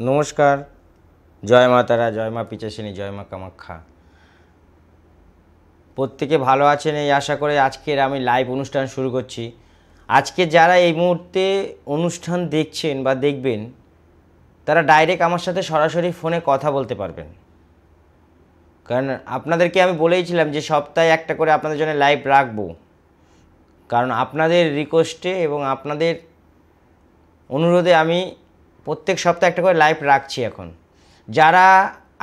নমস্কার। জয় মা তারা, জয় মা পিচাসিনী, জয় মা কামাখ্যা। প্রত্যেকে ভালো আছেন এই আশা করে আজকের আমি লাইভ অনুষ্ঠান শুরু করছি। আজকে যারা এই মুহূর্তে অনুষ্ঠান দেখছেন বা দেখবেন, তারা ডাইরেক্ট আমার সাথে সরাসরি ফোনে কথা বলতে পারবেন। কারণ আপনাদেরকে আমি বলেইছিলাম যে সপ্তাহে একটা করে আপনাদের জন্য লাইভ রাখব। কারণ আপনাদের রিকোয়েস্টে এবং আপনাদের অনুরোধে আমি প্রত্যেক সপ্তাহে একটা করে লাইভ রাখছি এখন। যারা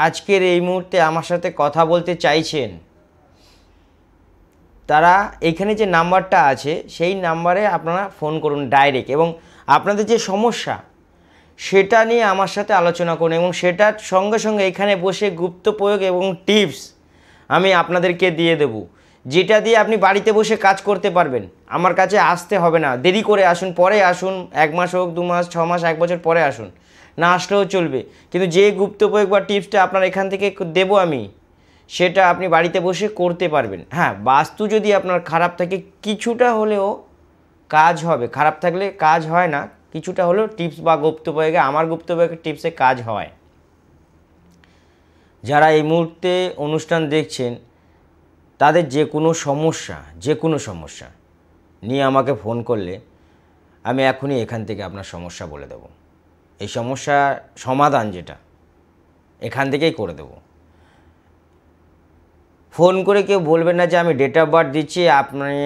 আজকের এই মুহূর্তে আমার সাথে কথা বলতে চাইছেন, তারা এইখানে যে নাম্বারটা আছে, সেই নাম্বারে আপনারা ফোন করুন ডাইরেক্ট এবং আপনাদের যে সমস্যা, সেটা নিয়ে আমার সাথে আলোচনা করুন এবং সেটার সঙ্গে সঙ্গে এখানে বসে গুপ্ত প্রয়োগ এবং টিপস আমি আপনাদেরকে দিয়ে দেব। যেটা দিয়ে আপনি বাড়িতে বসে কাজ করতে পারবেন। আমার কাছে আসতে হবে না। দেরি করে আসুন, পরে আসুন, এক মাস হোক, দু মাস, ছ মাস, এক বছর পরে আসুন। না আসলেও চলবে। কিন্তু যে গুপ্ত প্রয়োগ বা টিপসটা আপনার এখান থেকে দেবো আমি, সেটা আপনি বাড়িতে বসে করতে পারবেন। হ্যাঁ বাস্তু যদি আপনার খারাপ থাকে, কিছুটা হলেও কাজ হবে। খারাপ থাকলে কাজ হয় না। কিছুটা হলেও টিপস বা গুপ্ত প্রয়োগে, আমার গুপ্ত প্রয়োগের টিপসে কাজ হয়। যারা এই মুহূর্তে অনুষ্ঠান দেখছেন তাদের যে কোনো সমস্যা, যে কোনো সমস্যা নিয়ে আমাকে ফোন করলে আমি এখনই এখান থেকে আপনার সমস্যা বলে দেব। এই সমস্যার সমাধান যেটা, এখান থেকেই করে দেবো। ফোন করে কেউ বলবেন না যে আমি ডেট অফ বার্থ দিচ্ছি, আপনি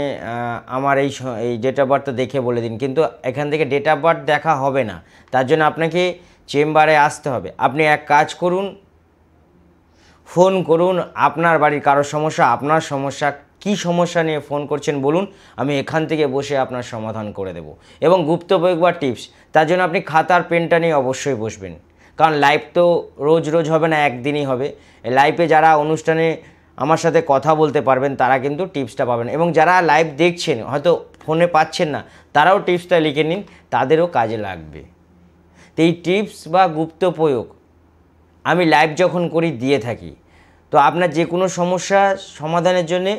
আমার এই এই ডেট অফ বার্থটা দেখে বলে দিন। কিন্তু এখান থেকে ডেট অফ বার্থ দেখা হবে না। তার জন্য আপনাকে চেম্বারে আসতে হবে। আপনি এক কাজ করুন ফোন করুন, আপনার বাড়ির কারোর সমস্যা, আপনার সমস্যা, কি সমস্যা নিয়ে ফোন করছেন বলুন, আমি এখান থেকে বসে আপনার সমাধান করে দেব। এবং গুপ্ত বা টিপস, তার জন্য আপনি খাতার পেনটা নিয়ে অবশ্যই বসবেন। কারণ লাইভ তো রোজ রোজ হবে না, একদিনই হবে। লাইভে যারা অনুষ্ঠানে আমার সাথে কথা বলতে পারবেন, তারা কিন্তু টিপসটা পাবেন। এবং যারা লাইভ দেখছেন, হয়তো ফোনে পাচ্ছেন না, তারাও টিপসটা লিখে নিন, তাদেরও কাজে লাগবে। তো এই টিপস বা গুপ্ত প্রয়োগ আমি লাইভ যখন করি, দিয়ে থাকি। তো আপনার যে কোনো সমস্যা সমাধানের জন্যে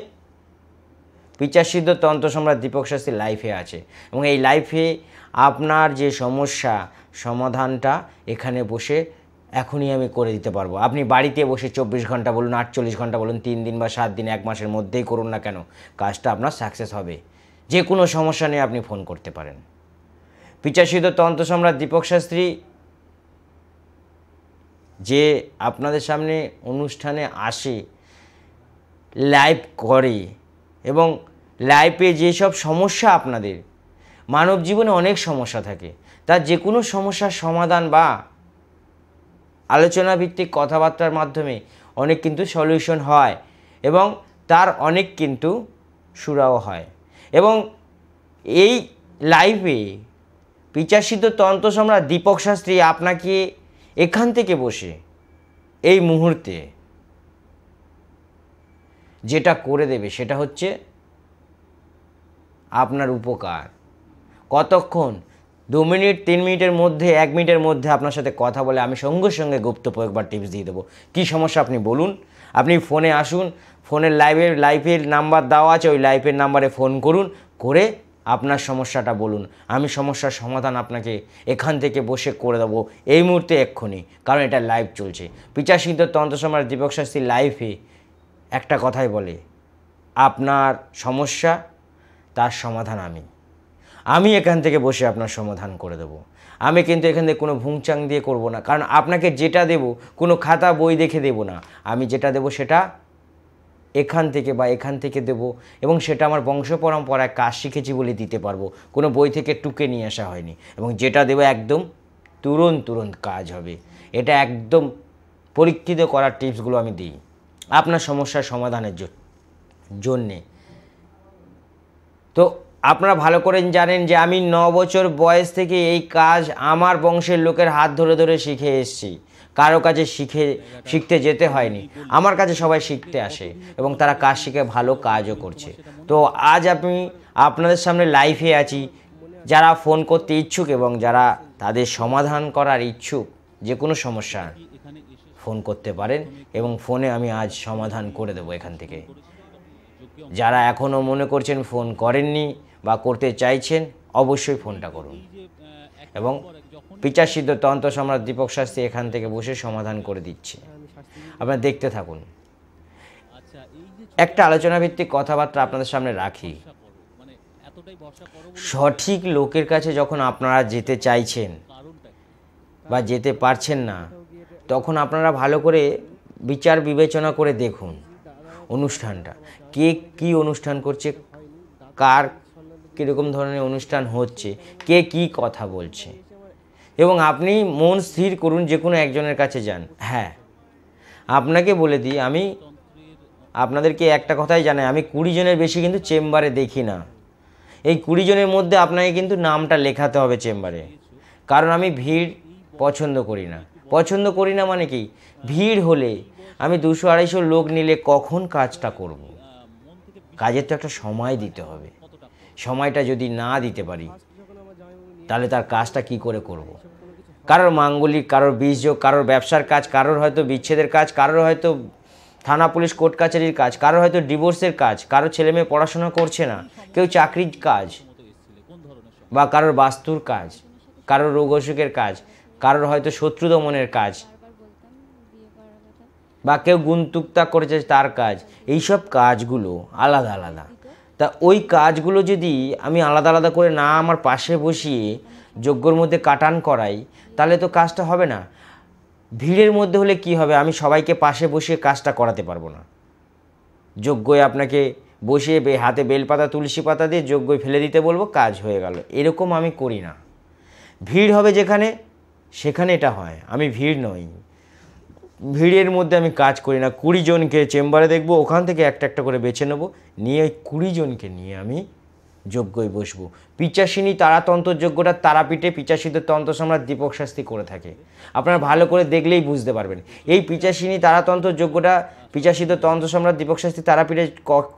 পিচাসিদ্ধ তন্ত্র সম্রাট দীপক শাস্ত্রী লাইফে আছে। এবং এই লাইফে আপনার যে সমস্যা সমাধানটা এখানে বসে এখনই আমি করে দিতে পারব। আপনি বাড়িতে বসে চব্বিশ ঘণ্টা বলুন, আটচল্লিশ ঘণ্টা বলুন, তিন দিন বা সাত দিন, এক মাসের মধ্যেই করুন না কেন, কাজটা আপনার সাকসেস হবে। যে কোনো সমস্যা নিয়ে আপনি ফোন করতে পারেন। পিচাসিদ্ধ তন্ত্র সম্রাট দীপক শাস্ত্রী যে আপনাদের সামনে অনুষ্ঠানে আসে লাইভ করে এবং লাইভে যেসব সমস্যা আপনাদের, মানব জীবনে অনেক সমস্যা থাকে। তার যে কোনো সমস্যার সমাধান বা আলোচনা ভিত্তিক কথাবার্তার মাধ্যমে অনেক কিন্তু সলিউশন হয় এবং তার অনেক কিন্তু সুরাও হয়। এবং এই লাইভে পিচাসিদ্ধ তন্ত্র সম্রাট দীপক শাস্ত্রী আপনাকে এখান থেকে বসে এই মুহূর্তে যেটা করে দেবে সেটা হচ্ছে আপনার উপকার। কতক্ষণ? দু মিনিট, তিন মিনিটের মধ্যে, এক মিনিটের মধ্যে আপনার সাথে কথা বলে আমি সঙ্গে সঙ্গে গুপ্ত প্রয়োগ বা টিপস দিয়ে দেবো। কী সমস্যা আপনি বলুন। আপনি ফোনে আসুন, ফোনের লাইভের লাইভের নাম্বার দেওয়া আছে, ওই লাইভের নাম্বারে ফোন করুন, করে আপনার সমস্যাটা বলুন। আমি সমস্যার সমাধান আপনাকে এখান থেকে বসে করে দেবো। এই মুহূর্তে এক্ষুনি, কারণ এটা লাইভ চলছে। পিচাসিদ্ধ তন্ত্র সম্রাট দীপক শাস্ত্রী লাইভে একটা কথাই বলে, আপনার সমস্যা, তার সমাধান আমি। আমি এখান থেকে বসে আপনার সমাধান করে দেবো। আমি কিন্তু এখান থেকে কোনো ভুংচাং দিয়ে করব না। কারণ আপনাকে যেটা দেব, কোনো খাতা, বই দেখে দেব না। আমি যেটা দেব সেটা এখান থেকে বা এখান থেকে দেব এবং সেটা আমার বংশ পরম্পরায় কাজ শিখেছি বলে দিতে পারব। কোনো বই থেকে টুকে নিয়ে আসা হয়নি এবং যেটা দেবো একদম তুরন্ত তুরন্ত কাজ হবে। এটা একদম পরীক্ষিত করার টিপসগুলো আমি দিই। আপনার সমস্যার সমাধানের জন্যে। তো আপনারা ভালো করে জানেন যে আমি ন বছর বয়স থেকে এই কাজ আমার বংশের লোকের হাত ধরে ধরে শিখে এসেছি। কারও কাছে শিখে, শিখতে যেতে হয়নি। আমার কাছে সবাই শিখতে আসে এবং তারা কাজ শিখে ভালো কাজও করছে। তো আজ আমি আপনাদের সামনে লাইভে আছি। যারা ফোন করতে ইচ্ছুক এবং যারা তাদের সমাধান করার ইচ্ছুক, যে কোনো সমস্যা ফোন করতে পারেন এবং ফোনে আমি আজ সমাধান করে দেবো এখান থেকে। যারা এখনও মনে করছেন ফোন করেননি বা করতে চাইছেন, অবশ্যই ফোনটা করুন। এবং বিচার সিদ্ধ তন্ত্র সম্রাট দীপক শাস্ত্রী এখান থেকে বসে সমাধান করে দিচ্ছে। আপনারা দেখতে থাকুন। একটা আলোচনা ভিত্তিক কথাবার্তা আপনাদের সামনে রাখি। সঠিক লোকের কাছে যখন আপনারা যেতে চাইছেন বা যেতে পারছেন না, তখন আপনারা ভালো করে বিচার বিবেচনা করে দেখুন অনুষ্ঠানটা। কে কি অনুষ্ঠান করছে, কার কীরকম ধরনের অনুষ্ঠান হচ্ছে, কে কি কথা বলছে। এবং আপনি মন স্থির করুন যে কোনো একজনের কাছে যান। হ্যাঁ। আপনাকে বলে দিই, আমি আপনাদেরকে একটা কথাই জানাই, আমি কুড়ি জনের বেশি কিন্তু চেম্বারে দেখি না। এই কুড়ি জনের মধ্যে আপনাকে কিন্তু নামটা লেখাতে হবে চেম্বারে। কারণ আমি ভিড় পছন্দ করি না। পছন্দ করি না মানে কি? ভিড় হলে আমি দুশো আড়াইশো লোক নিলে কখন কাজটা করব। কাজের তো একটা সময় দিতে হবে। সময়টা যদি না দিতে পারি, তাহলে তার কাজটা কি করে করব। কারোর মাঙ্গলিক, কারোর বীজযোগ কারোর ব্যবসার কাজ, কারোর হয়তো বিচ্ছেদের কাজ, কারোর হয়তো থানা পুলিশ কোর্ট কাছারির কাজ, কারোর হয়তো ডিভোর্সের কাজ কারও ছেলে মেয়ে পড়াশোনা করছে না, কেউ চাকরির কাজ বা কারোর বাস্তুর কাজ, কারোর রোগ অসুখের কাজ, কারোর হয়তো শত্রু দমনের কাজ বা কেউ গুনতুকতা করেছে তার কাজ, এইসব কাজগুলো আলাদা আলাদা। তা ওই কাজগুলো যদি আমি আলাদা আলাদা করে না আমার পাশে বসিয়ে, যজ্ঞর মধ্যে কাটান করাই তাহলে তো কাজটা হবে না। ভিড়ের মধ্যে হলে কি হবে? আমি সবাইকে পাশে বসিয়ে কাজটা করাতে পারব না। যজ্ঞই আপনাকে বসিয়ে বে- হাতে বেলপাতা, তুলসী পাতা দিয়ে যজ্ঞই ফেলে দিতে বলব, কাজ হয়ে গেল। এরকম আমি করি না। ভিড় হবে যেখানে, সেখানে এটা হয়। আমি ভিড় নই। ভিড়ের মধ্যে আমি কাজ করি না। কুড়ি জনকে চেম্বারে দেখব, ওখান থেকে একটা একটা করে বেছে নেব। নিয়ে ওই কুড়ি জনকে নিয়ে আমি যজ্ঞই বসবো। পিচাসিনী তারাতন্ত্র যজ্ঞটা তারাপীঠে পিচাসিত তন্ত্র সম্রাট দীপক শাস্তি করে থাকে। আপনারা ভালো করে দেখলেই বুঝতে পারবেন। এই পিচাসিনী তারাতন্ত্র যজ্ঞটা পিচাসিত তন্ত্র সম্রাট দীপক শাস্তি তারাপীঠে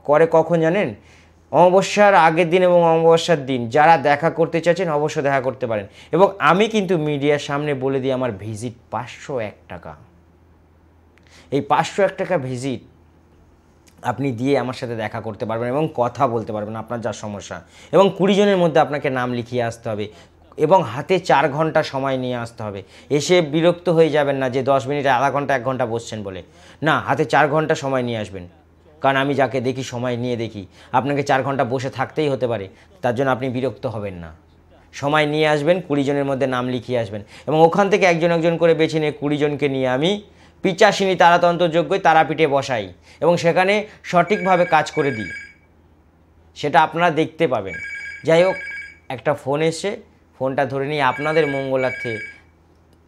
করে কখন জানেন? অমাবস্যার আগের দিন এবং অমাবস্যার দিন। যারা দেখা করতে চাচ্ছেন অবশ্য দেখা করতে পারেন। এবং আমি কিন্তু মিডিয়ার সামনে বলে দিই, আমার ভিজিট পাঁচশো এক টাকা। এই পাঁচশো এক টাকা ভিজিট আপনি দিয়ে আমার সাথে দেখা করতে পারবেন এবং কথা বলতে পারবেন আপনার যা সমস্যা। এবং কুড়ি জনের মধ্যে আপনাকে নাম লিখিয়ে আসতে হবে এবং হাতে চার ঘণ্টা সময় নিয়ে আসতে হবে। এসে বিরক্ত হয়ে যাবেন না যে দশ মিনিটে আধা ঘণ্টা, এক ঘণ্টা বসছেন বলে। না, হাতে চার ঘণ্টা সময় নিয়ে আসবেন। কারণ আমি যাকে দেখি সময় নিয়ে দেখি। আপনাকে চার ঘণ্টা বসে থাকতেই হতে পারে। তার জন্য আপনি বিরক্ত হবেন না। সময় নিয়ে আসবেন, কুড়ি জনের মধ্যে নাম লিখিয়ে আসবেন। এবং ওখান থেকে একজন একজন করে বেছে নিয়ে কুড়ি জনকে নিয়ে আমি পিচাসিনী তারাতন্ত্র যজ্ঞই তারাপীঠে বসাই এবং সেখানে সঠিকভাবে কাজ করে দিই। সেটা আপনারা দেখতে পাবেন। যাই হোক একটা ফোন এসে ফোনটা ধরে নিয়ে আপনাদের মঙ্গলার্থে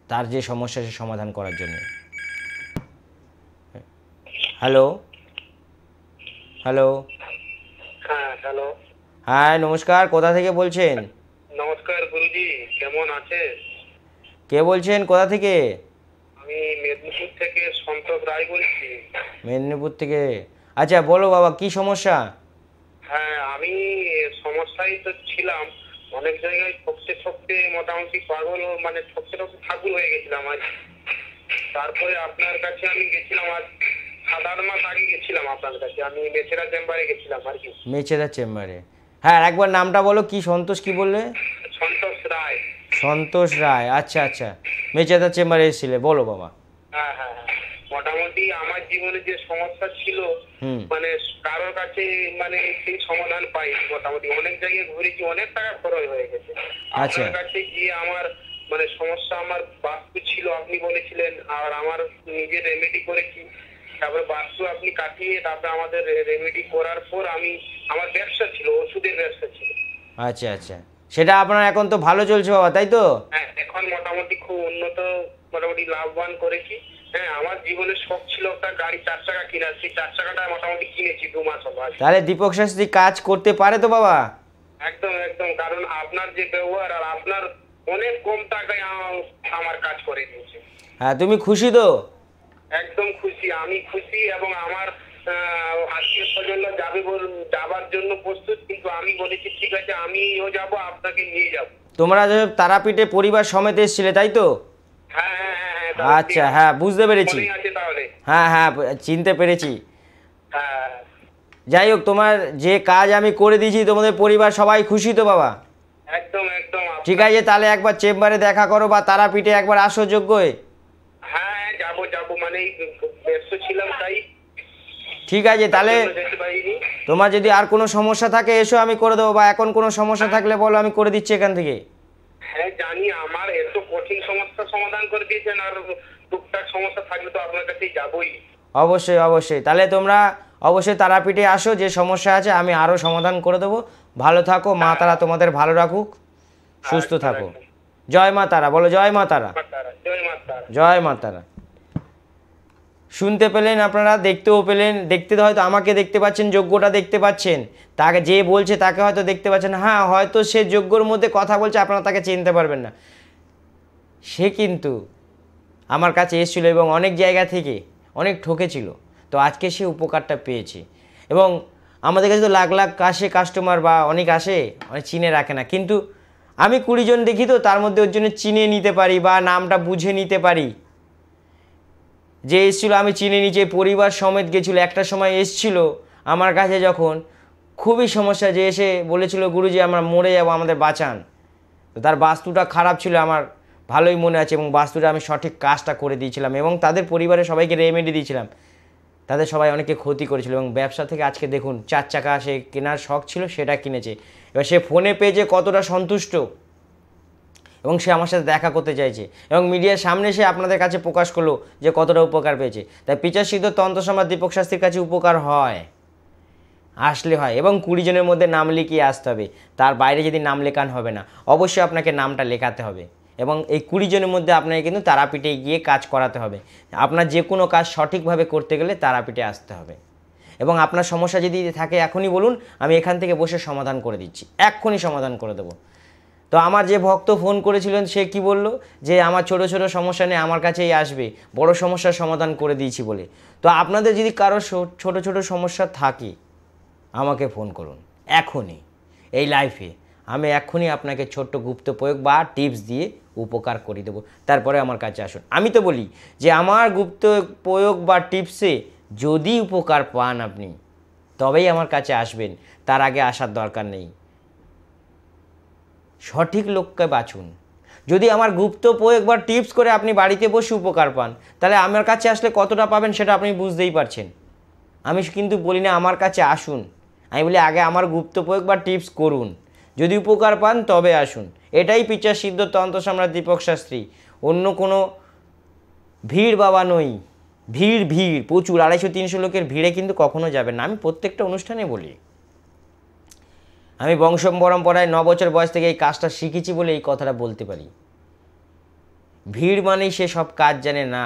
তার যে সমস্যা সে সমাধান করার জন্য। হ্যালো? হ্যালো? হ্যাঁ হ্যালো। হ্যাঁ নমস্কার। কোথা থেকে বলছেন? নমস্কার গুরুজি। কেমন আছে কে বলছেন? কোথা থেকে? আমি মেদিনীপুর থেকে সন্তোষ রায় বলছি। মেদিনীপুর থেকে? আচ্ছা বলো বাবা কি সমস্যা? হ্যাঁ আমি সমস্যায় তো ছিলাম। অনেক জায়গায় ঠকতে ঠকতে মোটামুটি পাগল মানে ঠকতে ঠকতে ঠাকুর হয়ে গেছিলাম আজ। তারপরে আপনার কাছে আমি গেছিলাম আজ। সাত আট মাস আগে গেছিলাম আপনার কাছে। আমি বেচেরা চেম্বারে গেছিলাম আর কি। মেচেদা চেম্বারে। হ্যাঁ একবার নামটা বলো কি সন্তোষ কি বললে? সন্তোষ রায়। সন্তোষ রায় আচ্ছা আচ্ছা। মেচেদা চেম্বারে এসেছিলে বলো বাবা। হ্যাঁ হ্যাঁ হ্যাঁ। মোটামুটি আমার জীবনে যে সমস্যা ছিল মানে কারোর কাছে মানে সেই সমাধান পাই মোটামুটি। অনেক জায়গায় ঘুরেছি অনেক টাকা খরচ হয়ে গেছে। আচ্ছা। আপনার কাছে গিয়ে আমার মানে সমস্যা আমার বাস্তু ছিল আপনি বলেছিলেন আর আমার নিজে রেমেডি করেছি তারপরে বাস্তু আপনি কাটিয়ে তারপরে আমাদের রেমেডি করার পর আমি আমার ব্যবসা ছিল ওষুধের ব্যবসা ছিল। আচ্ছা আচ্ছা। সেটা আপনার এখন তো ভালো চলছে বাবা তাই তো? হ্যাঁ এখন মোটামুটি খুব উন্নত মোটামুটি লাভবান করেছি। হ্যাঁ আমার জীবনের শখ ছিল একটা গাড়ি চার চাকা কেনার সেই চার চাকাটা মোটামুটি কিনেছি দু মাস হলো। তাহলে দীপক শাস্ত্রী কাজ করতে পারে তো বাবা? একদম একদম কারণ আপনার যে ব্যবহার আর আপনার অনেক কম টাকায় আমার কাজ করে দিয়েছে। হ্যাঁ তুমি খুশি তো? একদম খুশি আমি খুশি এবং আমার আত্মীয় স্বজন যাবে বল যাবার জন্য প্রস্তুত কিন্তু আমি বলেছি ঠিক আছে আমিও যাব আপনাকে নিয়ে যাব। তোমরা তারাপীঠে পরিবার সমেত এসেছিলে তাই তো? হ্যাঁ হ্যাঁ হ্যাঁ আচ্ছা হ্যাঁ বুঝতে পেরেছি। তাহলে। হ্যাঁ হ্যাঁ চিনতে পেরেছি। যাই হোক তোমার যে কাজ আমি করে দিয়েছি তোমাদের পরিবার সবাই খুশি তো বাবা? একদম একদম ঠিক আছে তাহলে একবার চেম্বারে দেখা করো বা তারাপীঠে একবার আসো যোগ্যই। হ্যাঁ যাব যাব মানে ব্যস্ত ছিলাম তাই ঠিক আছে তাহলে তোমার যদি আর কোনো সমস্যা থাকে এসো আমি করে দেবো বা এখন কোনো সমস্যা থাকলে বলো আমি করে দিচ্ছি এখান থেকে। হ্যাঁ জানি আমার এত কঠিন সমস্যার সমাধান করে দিয়েছেন আর টুকটাক সমস্যা থাকলে তো আপনার কাছেই যাবোই। অবশ্যই অবশ্যই। তাহলে তোমরা অবশ্যই তারাপীঠে আসো যে সমস্যা আছে আমি আরও সমাধান করে দেবো। ভালো থাকো মা তারা তোমাদের ভালো রাখুক সুস্থ আচ্ছা, থাকো। জয় মা তারা বলো জয় মা তারা। জয় মা তারা। শুনতে পেলেন আপনারা, দেখতেও পেলেন, দেখতে হয়তো আমাকে দেখতে পাচ্ছেন, যোগ্যটা দেখতে পাচ্ছেন। তাকে যে বলছে তাকে হয়তো দেখতে পাচ্ছেন। হ্যাঁ হয়তো সে যোগ্যর মধ্যে কথা বলছে, আপনারা তাকে চিনতে পারবেন না। সে কিন্তু আমার কাছে এসেছিল এবং অনেক জায়গা থেকে অনেক ঠকেছিল। তো আজকে সে উপকারটা পেয়েছে। এবং আমাদের কাছে তো লাখ লাখ আসে কাস্টমার বা অনেক আসে, অনেক চিনে রাখে না। কিন্তু আমি কুড়ি জন দেখি তো, তার মধ্যে ওর জন্য চিনে নিতে পারি বা নামটা বুঝে নিতে পারি। যে এসেছিল, আমি চিনে নিচে পরিবার সমেত গেছিল। একটা সময় এসছিল আমার কাছে যখন, খুবই সমস্যা যে এসে বলেছিল, গুরুজি, আমরা মরে যাব, আমাদের বাঁচান। তো তার বাস্তুটা খারাপ ছিল, আমার ভালোই মনে আছে এবং বাস্তুটা আমি সঠিক কাজটা করে দিয়েছিলাম এবং তাদের পরিবারের সবাইকে রেমেডি দিয়েছিলাম। তাদের সবাই অনেকে ক্ষতি করেছিল এবং ব্যবসা থেকে আজকে দেখুন, চার চাকা সে কেনার শখ ছিল, সেটা কিনেছে। এবার সে ফোনে পেয়েছে কতটা সন্তুষ্ট। এবং সে আমার সাথে দেখা করতে চাইছে এবং মিডিয়ার সামনে সে আপনাদের কাছে প্রকাশ করল যে কতটা উপকার পেয়েছে। তাই পিচার সিদ্ধ তন্ত্র সম্রাট দীপক শাস্ত্রীর কাছে উপকার হয়, আসলে হয় এবং কুড়ি জনের মধ্যে নাম লিখিয়ে আসতে হবে। তার বাইরে যদি নাম লেখান হবে না, অবশ্যই আপনাকে নামটা লেখাতে হবে এবং এই কুড়ি জনের মধ্যে আপনাকে কিন্তু তারাপীঠে গিয়ে কাজ করাতে হবে। আপনার যে কোনো কাজ সঠিকভাবে করতে গেলে তারাপীঠে আসতে হবে এবং আপনার সমস্যা যদি থাকে এখনই বলুন, আমি এখান থেকে বসে সমাধান করে দিচ্ছি। এক্ষুনি সমাধান করে দেবো। তো আমার যে ভক্ত ফোন করেছিলেন, সে কি বলল? যে আমার ছোট ছোট সমস্যা নিয়ে আমার কাছেই আসবে, বড় সমস্যার সমাধান করে দিয়েছি বলে। তো আপনাদের যদি কারও ছোট ছোট সমস্যা থাকে, আমাকে ফোন করুন, এখনই, এই লাইফে আমি এখনই আপনাকে ছোট্ট গুপ্ত প্রয়োগ বা টিপস দিয়ে উপকার করে দেবো। তারপরে আমার কাছে আসুন। আমি তো বলি যে, আমার গুপ্ত প্রয়োগ বা টিপসে যদি উপকার পান আপনি, তবেই আমার কাছে আসবেন। তার আগে আসার দরকার নেই। সঠিক লোককে বাছুন। যদি আমার গুপ্ত প্রয়োগ বা টিপস করে আপনি বাড়িতে বসে উপকার পান, তাহলে আমার কাছে আসলে কতটা পাবেন সেটা আপনি বুঝতেই পারছেন। আমি কিন্তু বলি না, আমার কাছে আসুন। আমি বলি আগে আমার গুপ্ত প্রয়োগ বা টিপস করুন। যদি উপকার পান তবে আসুন। এটাই পিচার সিদ্ধ তন্ত্র সম্রাট দীপক শাস্ত্রী। অন্য কোনো ভিড় বাবা নই। ভিড় ভিড়, প্রচুর। আড়াইশো, তিনশো লোকের ভিড়ে কিন্তু কখনো যাবেন না। আমি প্রত্যেকটা অনুষ্ঠানে বলি। আমি বংশ পরম্পরায় ন বছর বয়স থেকে এই কাজটা শিখেছি বলে এই কথাটা বলতে পারি। ভিড় মানেই সে সব কাজ জানে না।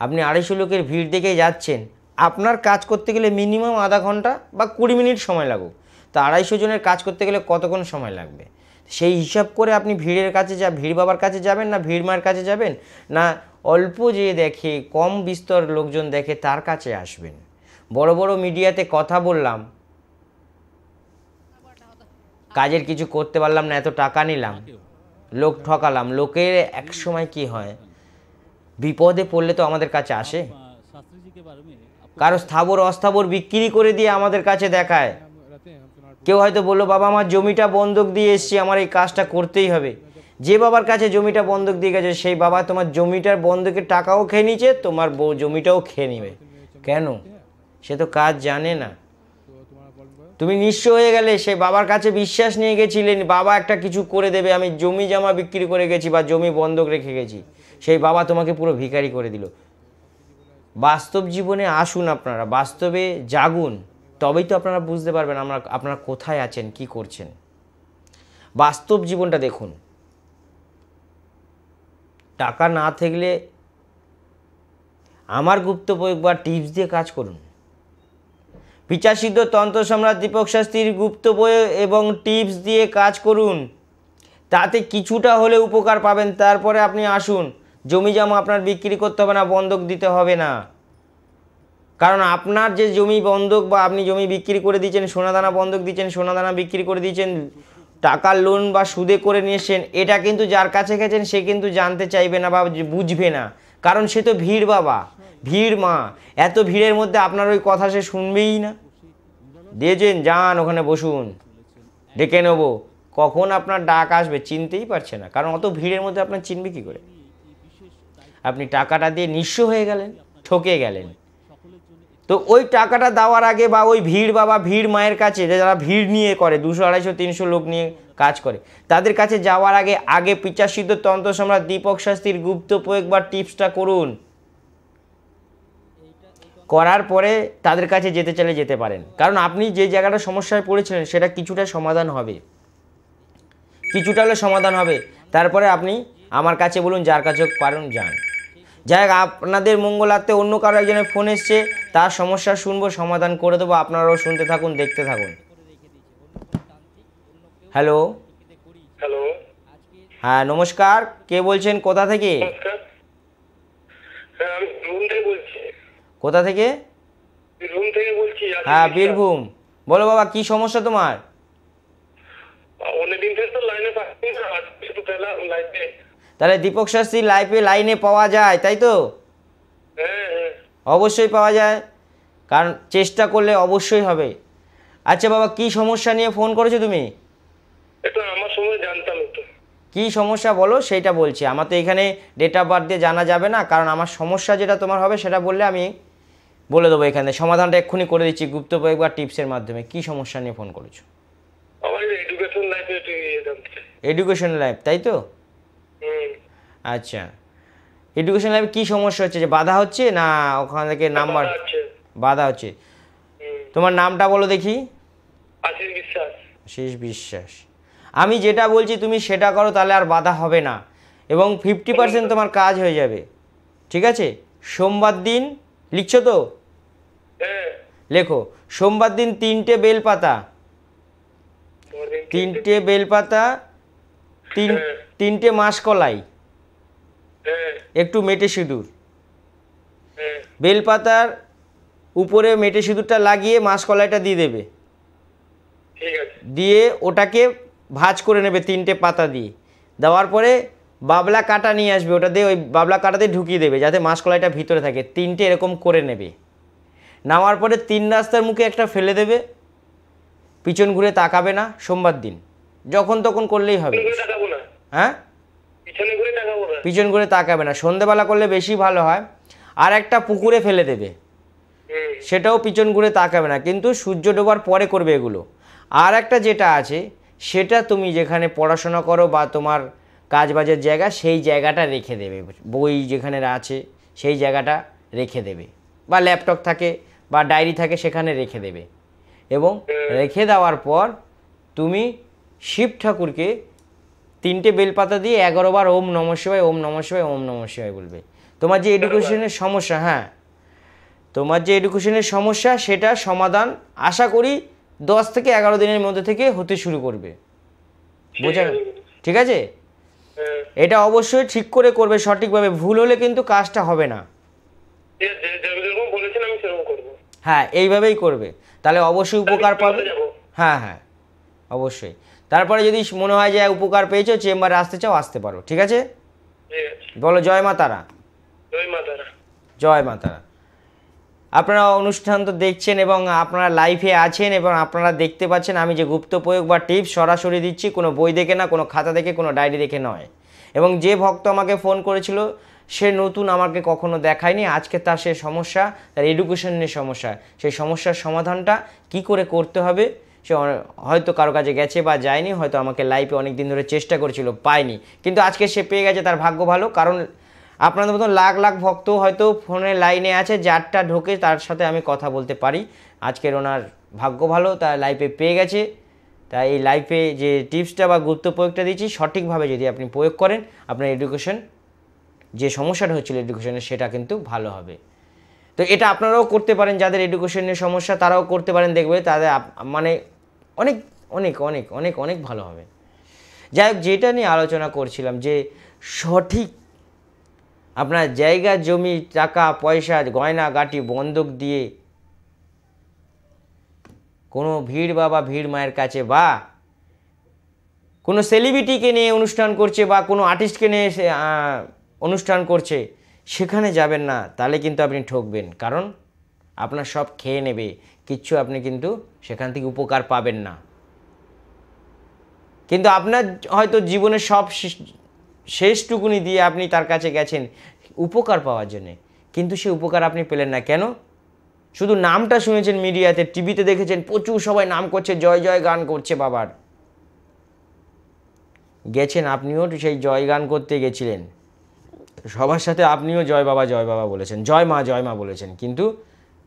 আপনি আড়াইশো লোকের ভিড় দেখে যাচ্ছেন। আপনার কাজ করতে গেলে মিনিমাম আধা ঘণ্টা বা কুড়ি মিনিট সময় লাগুক। তো আড়াইশো জনের কাজ করতে গেলে কতক্ষণ সময় লাগবে? সেই হিসাব করে আপনি ভিড়ের কাছে যা, ভিড় বাবার কাছে যাবেন না ভিড় মার কাছে যাবেন? না অল্প যে দেখে, কম বিস্তর লোকজন দেখে তার কাছে আসবেন। বড় বড় মিডিয়াতে কথা বললাম কাজের কিছু করতে পারলাম না এত টাকা নিলাম। লোক ঠকালাম। লোকের এক সময় কি হয়? বিপদে পড়লে তো আমাদের কাছে আসে। কারও স্থাবর অস্থাবর বিক্রি করে দিয়ে আমাদের কাছে দেখায়। কেউ হয়তো বলল বাবা আমার জমিটা বন্ধক দিয়ে এসছি আমার এই কাজটা করতেই হবে। যে বাবার কাছে জমিটা বন্ধক দিয়ে গেছে সেই বাবা তোমার জমিটার বন্ধকের টাকাও খেয়ে নিচ্ছে তোমার জমিটাও খেয়ে নেবে। কেন? সে তো কাজ জানে না। তুমি নিঃস্ব হয়ে গেলে, সে বাবার কাছে বিশ্বাস নিয়ে গেছিলেন, বাবা একটা কিছু করে দেবে, আমি জমি জামা বিক্রি করে গেছি বা জমি বন্ধক রেখে গেছি। সেই বাবা তোমাকে পুরো ভিখারি করে দিল। বাস্তব জীবনে আসুন আপনারা, বাস্তবে জাগুন, তবেই তো আপনারা বুঝতে পারবেন আমরা, আপনারা কোথায় আছেন, কি করছেন। বাস্তব জীবনটা দেখুন। টাকা না থাকলে আমার গুপ্ত প্রয়োগ বা টিপস দিয়ে কাজ করুন। পিচাসিদ্ধ তন্ত্র সম্রাট দীপক শাস্ত্রীর গুপ্ত বই এবং টিপস দিয়ে কাজ করুন। তাতে কিছুটা হলে উপকার পাবেন। তারপরে আপনি আসুন। জমি জমা আপনার বিক্রি করতে হবে না, বন্ধক দিতে হবে না। কারণ আপনার যে জমি বন্ধক বা আপনি জমি বিক্রি করে দিয়েছেন সোনাদানা বন্ধক দিচ্ছেন, সোনাদানা বিক্রি করে দিয়েছেন টাকার লোন বা সুদে করে নিয়েছেন এটা কিন্তু যার কাছে গেছেন, সে কিন্তু জানতে চাইবে না বা বুঝবে না। কারণ সে তো ভিড় বাবা। ভিড় মা। এত ভিড়ের মধ্যে আপনার ওই কথা সে শুনবেই না। দিয়েছেন যান, ওখানে বসুন। ডেকে নেব। কখন আপনার ডাক আসবে চিনতেই পারছে না। কারণ অত ভিড়ের মধ্যে আপনার চিনবে কী করে? আপনি টাকাটা দিয়ে নিঃস্ব হয়ে গেলেন, ঠকে গেলেন। তো ওই টাকাটা দেওয়ার আগে বা ওই ভিড় বাবা, ভিড় মায়ের কাছে, যে যারা ভিড় নিয়ে করে, দুশো, আড়াইশো, তিনশো লোক নিয়ে কাজ করে, তাদের কাছে যাওয়ার আগে আগে পিচাসিদ্ধ তন্ত্র সম্রাট দীপক শাস্ত্রীর গুপ্ত প্রয়োগ বা টিপসটা করুন। করার পরে তাদের কাছে যেতে চাইলে যেতে পারেন। কারণ আপনি যে জায়গাটা সমস্যায় পড়েছিলেন সেটা কিছুটা সমাধান হবে। কিছুটা হলে সমাধান হবে। তারপরে আপনি আমার কাছে বলুন যার কাছে পারুন যান। যাই হোক আপনাদের মঙ্গলার্থে অন্য কারও একজনের ফোন এসছে তার সমস্যা শুনব সমাধান করে দেবো আপনারাও শুনতে থাকুন দেখতে থাকুন। হ্যালো? হ্যালো? হ্যাঁ নমস্কার। কে বলছেন? কোথা থেকে নমস্কার হ্যাঁ আমি রুম থেকে বলছি কোথা থেকে? রুম থেকে বলছি হ্যাঁ বীরভূম। বলো বাবা কি সমস্যা তোমার? অনেকদিন থেকে তো লাইনে পেলাম তাহলে দীপক শাস্ত্রী লাইফে লাইনে পাওয়া যায় তাই তো? হ্যাঁ হ্যাঁ। অবশ্যই পাওয়া যায় কারণ চেষ্টা করলে অবশ্যই হবে। আচ্ছা বাবা কি সমস্যা নিয়ে ফোন করেছ তুমি? এটা আমার সময় জানতাম কি সমস্যা বলো সেইটা বলছি। আমার তো এখানে ডেট অফ বার্থ দিয়ে জানা যাবে না কারণ আমার সমস্যা যেটা তোমার হবে সেটা বললে আমি বলে দেবো এখানে। সমাধানটা এক্ষুনি করে দিচ্ছি গুপ্ত বা টিপসের মাধ্যমে। কি সমস্যা নিয়ে ফোন করেছ? এডুকেশন লাইফে ইয়ে লাইফ তাই তো? আচ্ছা। এডুকেশন লাইফে কী সমস্যা হচ্ছে? যে বাধা হচ্ছে না ওখান থেকে নাম্বার? বাধা হচ্ছে। তোমার নামটা বলো দেখি। আশিস বিশ্বাস। শেষ বিশ্বাস। আমি যেটা বলছি তুমি সেটা করো তাহলে আর বাধা হবে না। এবং ফিফটি পার্সেন্ট তোমার কাজ হয়ে যাবে। ঠিক আছে? সোমবার দিন লিখছো তো? লেখো সোমবার দিন তিনটে বেলপাতা। তিনটে বেলপাতা তিন হ্যাঁ। তিনটে মাসকলাই। হ্যাঁ। একটু মেটে সিঁদুর। হ্যাঁ। বেলপাতার উপরে মেটে সিঁদুরটা লাগিয়ে মাসকলাইটা দিয়ে দেবে। দিয়ে ওটাকে ভাজ করে নেবে তিনটে পাতা দিয়ে। দেওয়ার পরে বাবলা কাটা নিয়ে আসবে ওটা দিয়ে ওই বাবলা কাটাতে ঢুকিয়ে দেবে যাতে মাসকলাইটা ভিতরে থাকে। তিনটে এরকম করে নেবে। নামার পরে তিন রাস্তার মুখে একটা ফেলে দেবে পিছন ঘুরে তাকাবে না সোমবার দিন। যখন তখন করলেই হবে। হ্যাঁ? পিছনে ঘুরে তাকাবো না। পিছন ঘুরে তাকাবে না। সন্ধেবেলা করলে বেশি ভালো হয়। আর একটা পুকুরে ফেলে দেবে। সেটাও পিছন ঘুরে তাকাবে না। কিন্তু সূর্য ডোবার পরে করবে এগুলো। আর একটা যেটা আছে সেটা তুমি যেখানে পড়াশোনা করো বা তোমার কাজ বাজের জায়গা সেই জায়গাটা রেখে দেবে। বই যেখানে আছে সেই জায়গাটা রেখে দেবে। বা ল্যাপটপ থাকে বা ডায়েরি থাকে সেখানে রেখে দেবে। এবং রেখে দেওয়ার পর তুমি শিব ঠাকুরকে তিনটে বেলপাতা দিয়ে এগারো বার ওম নমঃ শিবায় ওম নমঃ শিবায় ওম নমঃ শিবায় বলবে। তোমার যে এডুকেশনের সমস্যা হ্যাঁ। তোমার যে এডুকেশনের সমস্যা সেটা সমাধান আশা করি দশ থেকে এগারো দিনের মধ্যে থেকে হতে শুরু করবে। বোঝা ঠিক আছে? হ্যাঁ। এটা অবশ্যই ঠিক করে করবে সঠিকভাবে। ভুল হলে কিন্তু কাজটা হবে না। যে- যে- যে- যেরকম বলেছেন আমি সেরকম করব। হ্যাঁ এইভাবেই করবে। তাহলে অবশ্যই উপকার পাবে? হ্যাঁ হ্যাঁ অবশ্যই। তারপরে যদি মনে হয় যে উপকার পেয়েছ চেম্বারে আসতে চাও আসতে পারো ঠিক আছে? বলো জয় মা তারা। জয় মাতারা মা তারা। আপনারা অনুষ্ঠান তো দেখছেন এবং আপনারা লাইফে আছেন এবং আপনারা দেখতে পাচ্ছেন আমি যে গুপ্ত প্রয়োগ বা টিপস সরাসরি দিচ্ছি কোনো বই দেখে না কোনো খাতা দেখে কোনো ডায়েরি দেখে নয়। এবং যে ভক্ত আমাকে ফোন করেছিল সে নতুন আমাকে কখনো দেখায়নি, আজকে তার সে সমস্যা, তার এডুকেশনের সমস্যা। সেই সমস্যার সমাধানটা কি করে করতে হবে, সে হয়তো কারও কাছে গেছে বা যায়নি, হয়তো আমাকে লাইফে অনেক দিন ধরে চেষ্টা করেছিল, পায়নি। কিন্তু আজকে সে পেয়ে গেছে তার ভাগ্য ভালো, কারণ আপনাদের মতন লাখ লাখ ভক্ত হয়তো ফোনে লাইনে আছে, যারটা ঢোকে তার সাথে আমি কথা বলতে পারি। আজকের ওনার ভাগ্য ভালো, তার লাইফে পেয়ে গেছে। তাই এই লাইফে যে টিপসটা বা গুরুত্ব প্রয়োগটা দিচ্ছি সঠিকভাবে যদি আপনি প্রয়োগ করেন, আপনার এডুকেশন যে সমস্যাটা হচ্ছিল এডুকেশনের সেটা কিন্তু ভালো হবে। তো এটা আপনারাও করতে পারেন, যাদের এডুকেশনের সমস্যা, তারাও করতে পারেন, দেখবে তাদের মানে অনেক অনেক অনেক অনেক অনেক ভালো হবে। যাই হোক, যেটা নিয়ে আলোচনা করছিলাম যে সঠিক আপনার জায়গা, জমি, টাকা, পয়সা, গয়না, গাটি বন্ধক দিয়ে কোনো ভিড় বাবা, ভিড় মায়ের কাছে বা কোনো সেলিব্রিটিকে নিয়ে অনুষ্ঠান করছে বা কোনো আর্টিস্টকে নিয়ে অনুষ্ঠান করছে, সেখানে যাবেন না, তাহলে কিন্তু আপনি ঠকবেন। কারণ আপনার সব খেয়ে নেবে, কিচ্ছু আপনি কিন্তু সেখান থেকে উপকার পাবেন না। কিন্তু আপনার হয়তো জীবনের সব শেষ- শেষটুকুনি দিয়ে আপনি তার কাছে গেছেন, উপকার পাওয়ার জন্যে। কিন্তু সে উপকার আপনি পেলেন না। কেন? শুধু নামটা শুনেছেন মিডিয়াতে, টিভিতে দেখেছেন, প্রচুর সবাই নাম করছে, জয় জয় গান করছে বাবার। গেছেন, আপনিও সেই জয় গান করতে গেছিলেন। সবার সাথে আপনিও জয় বাবা জয় বাবা বলেছেন। জয় মা জয় মা বলেছেন। কিন্তু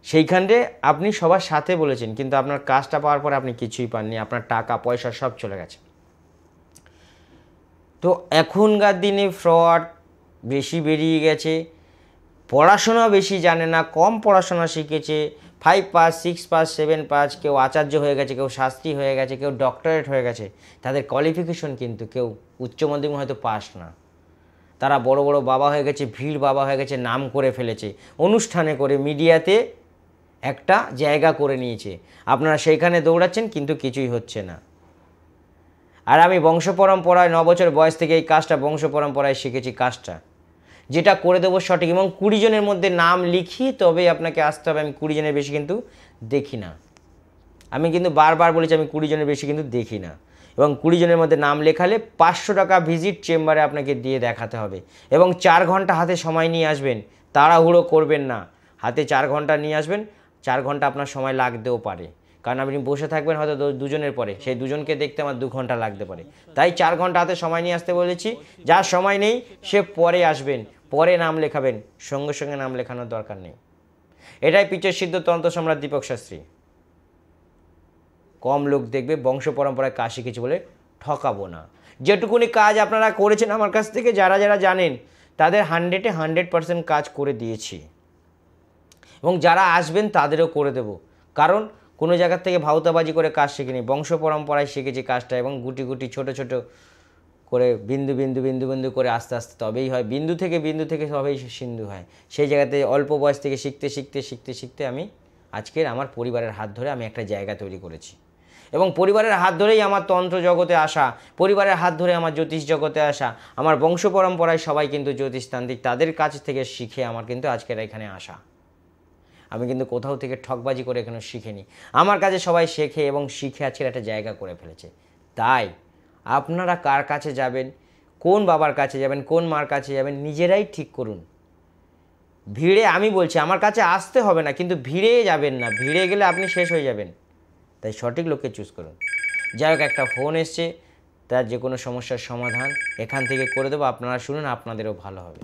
সেইখানটে আপনি সবার সাথে বলেছেন, কিন্তু আপনার কাজটা পাওয়ার পরে আপনি কিছুই পাননি, আপনার টাকা, পয়সা সব চলে গেছে। তো এখনকার দিনে ফ্রড বেশি বেরিয়ে গেছে পড়াশোনা বেশি জানে না, কম পড়াশোনা শিখেছে five pass six pass seven pass কেউ আচার্য হয়ে গেছে, কেউ শাস্ত্রী হয়ে গেছে, কেউ ডক্টরেট হয়ে গেছে, তাদের কোয়ালিফিকেশন কিন্তু কেউ উচ্চ মাধ্যমিক হয়তো পাস না। তারা বড় বড় বাবা হয়ে গেছে, ভিড় বাবা হয়ে গেছে, নাম করে ফেলেছে। অনুষ্ঠানে করে মিডিয়াতে একটা জায়গা করে নিয়েছে। আপনারা সেইখানে দৌড়াচ্ছেন কিন্তু কিছুই হচ্ছে না। আর আমি বংশ পরম্পরায় ন বছর বয়স থেকে এই কাজটা, বংশ পরম্পরায় শিখেছি কাজটা। যেটা করে দেবো সঠিক এবং কুড়ি জনের মধ্যে নাম লিখি তবে আপনাকে আসতে হবে। আমি কুড়ি জনের বেশি কিন্তু দেখি না। আমি কিন্তু বারবার বলেছি আমি কুড়ি জনের বেশি কিন্তু দেখি না। এবং কুড়ি জনের মধ্যে নাম লেখালে পাঁচশো টাকা ভিজিট চেম্বারে আপনাকে দিয়ে দেখাতে হবে। এবং চার ঘণ্টা হাতে সময় নিয়ে আসবেন, তাড়াহুড়ো করবেন না। হাতে চার ঘণ্টা নিয়ে আসবেন, চার ঘণ্টা আপনার সময় লাগতেও পারে। কারণ আপনি বসে থাকবেন হয়তো দুজনের পরে, সেই দুজনকে দেখতে আমার দু ঘণ্টা লাগতে পারে। তাই চার ঘণ্টা হাতে সময় নিয়ে আসতে বলেছি, যার সময় নেই, সে পরে আসবেন, পরে নাম লেখাবেন, সঙ্গে সঙ্গে নাম লেখানোর দরকার নেই। এটাই পিচের সিদ্ধ তন্ত্র সম্রাট দীপক শাস্ত্রী। কম লোক দেখবে, বংশ পরম্পরায় কাজ শিখেছি বলে ঠকাবো না। যেটুকুনি কাজ আপনারা করেছেন আমার কাছ থেকে, যারা যারা জানেন, তাদের হান্ড্রেডে হান্ড্রেড পার্সেন্ট কাজ করে দিয়েছি। এবং যারা আসবেন, তাদেরও করে দেব। কারণ, কোনো জায়গার থেকে ভাউতাবাজি করে কাজ শিখিনি, বংশ পরম্পরায় শিখেছি কাজটা এবং গুটি গুটি, ছোট ছোট করে বিন্দু বিন্দু বিন্দু বিন্দু করে আস্তে আস্তে তবেই হয়। বিন্দু থেকে বিন্দু থেকে তবেই সিন্ধু হয়। সেই জায়গাতে অল্প বয়স থেকে শিখতে শিখতে শিখতে শিখতে আমি আজকের আমার পরিবারের হাত ধরে আমি একটা জায়গা তৈরি করেছি। এবং পরিবারের হাত ধরেই আমার তন্ত্র জগতে আসা, পরিবারের হাত ধরে আমার জ্যোতিষ জগতে আসা, আমার বংশ পরম্পরায় সবাই কিন্তু জ্যোতিষতান্ত্রিক তাদের কাছ থেকে শিখে আমার কিন্তু আজকের এখানে আসা। আমি কিন্তু কোথাও থেকে ঠকবাজি করে এখানে শিখিনি। আমার কাছে সবাই শেখে এবং শিখে আজকের একটা জায়গা করে ফেলেছে। তাই আপনারা কার কাছে যাবেন, কোন বাবার কাছে যাবেন, কোন মার কাছে যাবেন, নিজেরাই ঠিক করুন। ভিড়ে আমি বলছি, আমার কাছে আসতে হবে না, কিন্তু ভিড়ে যাবেন না, ভিড়ে গেলে আপনি শেষ হয়ে যাবেন। তাই সঠিক লোককে চুজ করুন। যাই হোক একটা ফোন এসছে তার যে কোনো সমস্যার সমাধান এখান থেকে করে দেবো। আপনারা শুনুন আপনাদেরও ভালো হবে।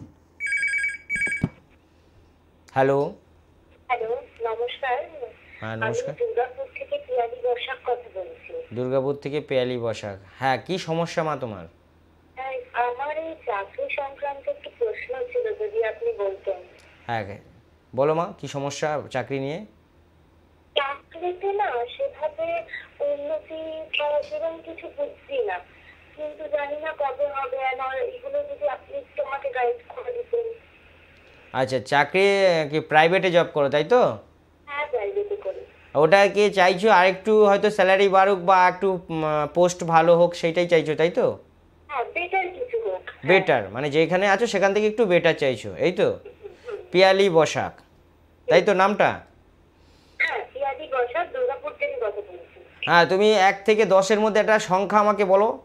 হ্যালো হ্যালো নমস্কার। হ্যাঁ নমস্কার। দুর্গাপুর থেকে পিয়ালি বর্ষাক কথা বলছি। দুর্গাপুর থেকে পেয়ালি বসাক। হ্যাঁ কি সমস্যা মা তোমার? আমার এই চাকরি সংক্রান্ত একটু প্রশ্ন ছিল যদি আপনি বলতেন। হ্যাঁ হ্যাঁ। বলো মা কি সমস্যা চাকরি নিয়ে? চাকরিতে না সেভাবে উন্নতি সেরকম কিছু বুঝছি না। কিন্তু জানি না কবে হবে আর এগুলো যদি আপনি একটু আমাকে গাইড করে দিতেন। আচ্ছা চাকরি কি প্রাইভেটে জব করো তাই তো? হ্যাঁ প্রাইভেটে করি। ওটা কি চাইছো আরেকটু হয়তো স্যালারি বাড়ুক বা একটু পোস্ট ভালো হোক সেইটাই চাইছো তাই তো? হ্যাঁ বেটার কিছু হোক। বেটার মানে যেখানে আছো সেখান থেকে একটু বেটার চাইছো এই তো? পিয়ালি বসাক তাই তো নামটা হ্যাঁ পিয়ালি বর্ষাক দুর্গাপুর থেকে কথা বলছি হ্যাঁ তুমি এক থেকে দশের মধ্যে একটা সংখ্যা আমাকে বলো।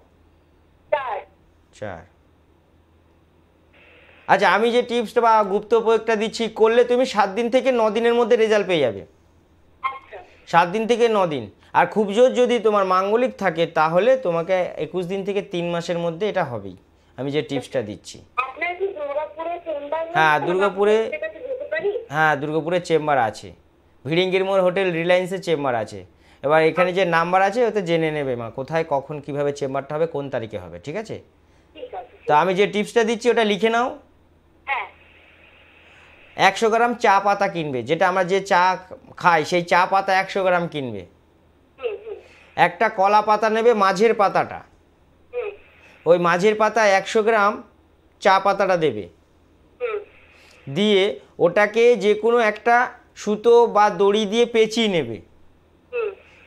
চার। আচ্ছা আমি যে টিপসটা বা গুপ্ত প্রয়োগটা দিচ্ছি করলে তুমি সাত দিন থেকে ন দিনের মধ্যে রেজাল্ট পেয়ে যাবে। আচ্ছা। সাত দিন থেকে ন দিন। আর খুব জোর যদি তোমার মাঙ্গলিক থাকে তাহলে তোমাকে একুশ দিন থেকে তিন মাসের মধ্যে এটা হবেই। আমি যে টিপসটা দিচ্ছি। হ্যাঁ, দুর্গাপুরে- হ্যাঁ দুর্গাপুরের চেম্বার আছে। ভিড়িঙ্গির মোড় হোটেল রিলায়েন্সের চেম্বার আছে। এবার এখানে যে নাম্বার আছে ওতে জেনে নেবে মা কোথায় কখন কীভাবে চেম্বারটা হবে কোন তারিখে হবে ঠিক আছে? তো আমি যে টিপসটা দিচ্ছি ওটা লিখে নাও। হ্যাঁ। একশো গ্রাম চা পাতা কিনবে যেটা আমরা যে চা খাই সেই চা পাতা একশো গ্রাম কিনবে। একটা কলা পাতা নেবে মাঝের পাতাটা। ওই মাঝের পাতা একশো গ্রাম চা পাতাটা দেবে। দিয়ে ওটাকে যে কোনো একটা সুতো বা দড়ি দিয়ে পেঁচিয়ে নেবে।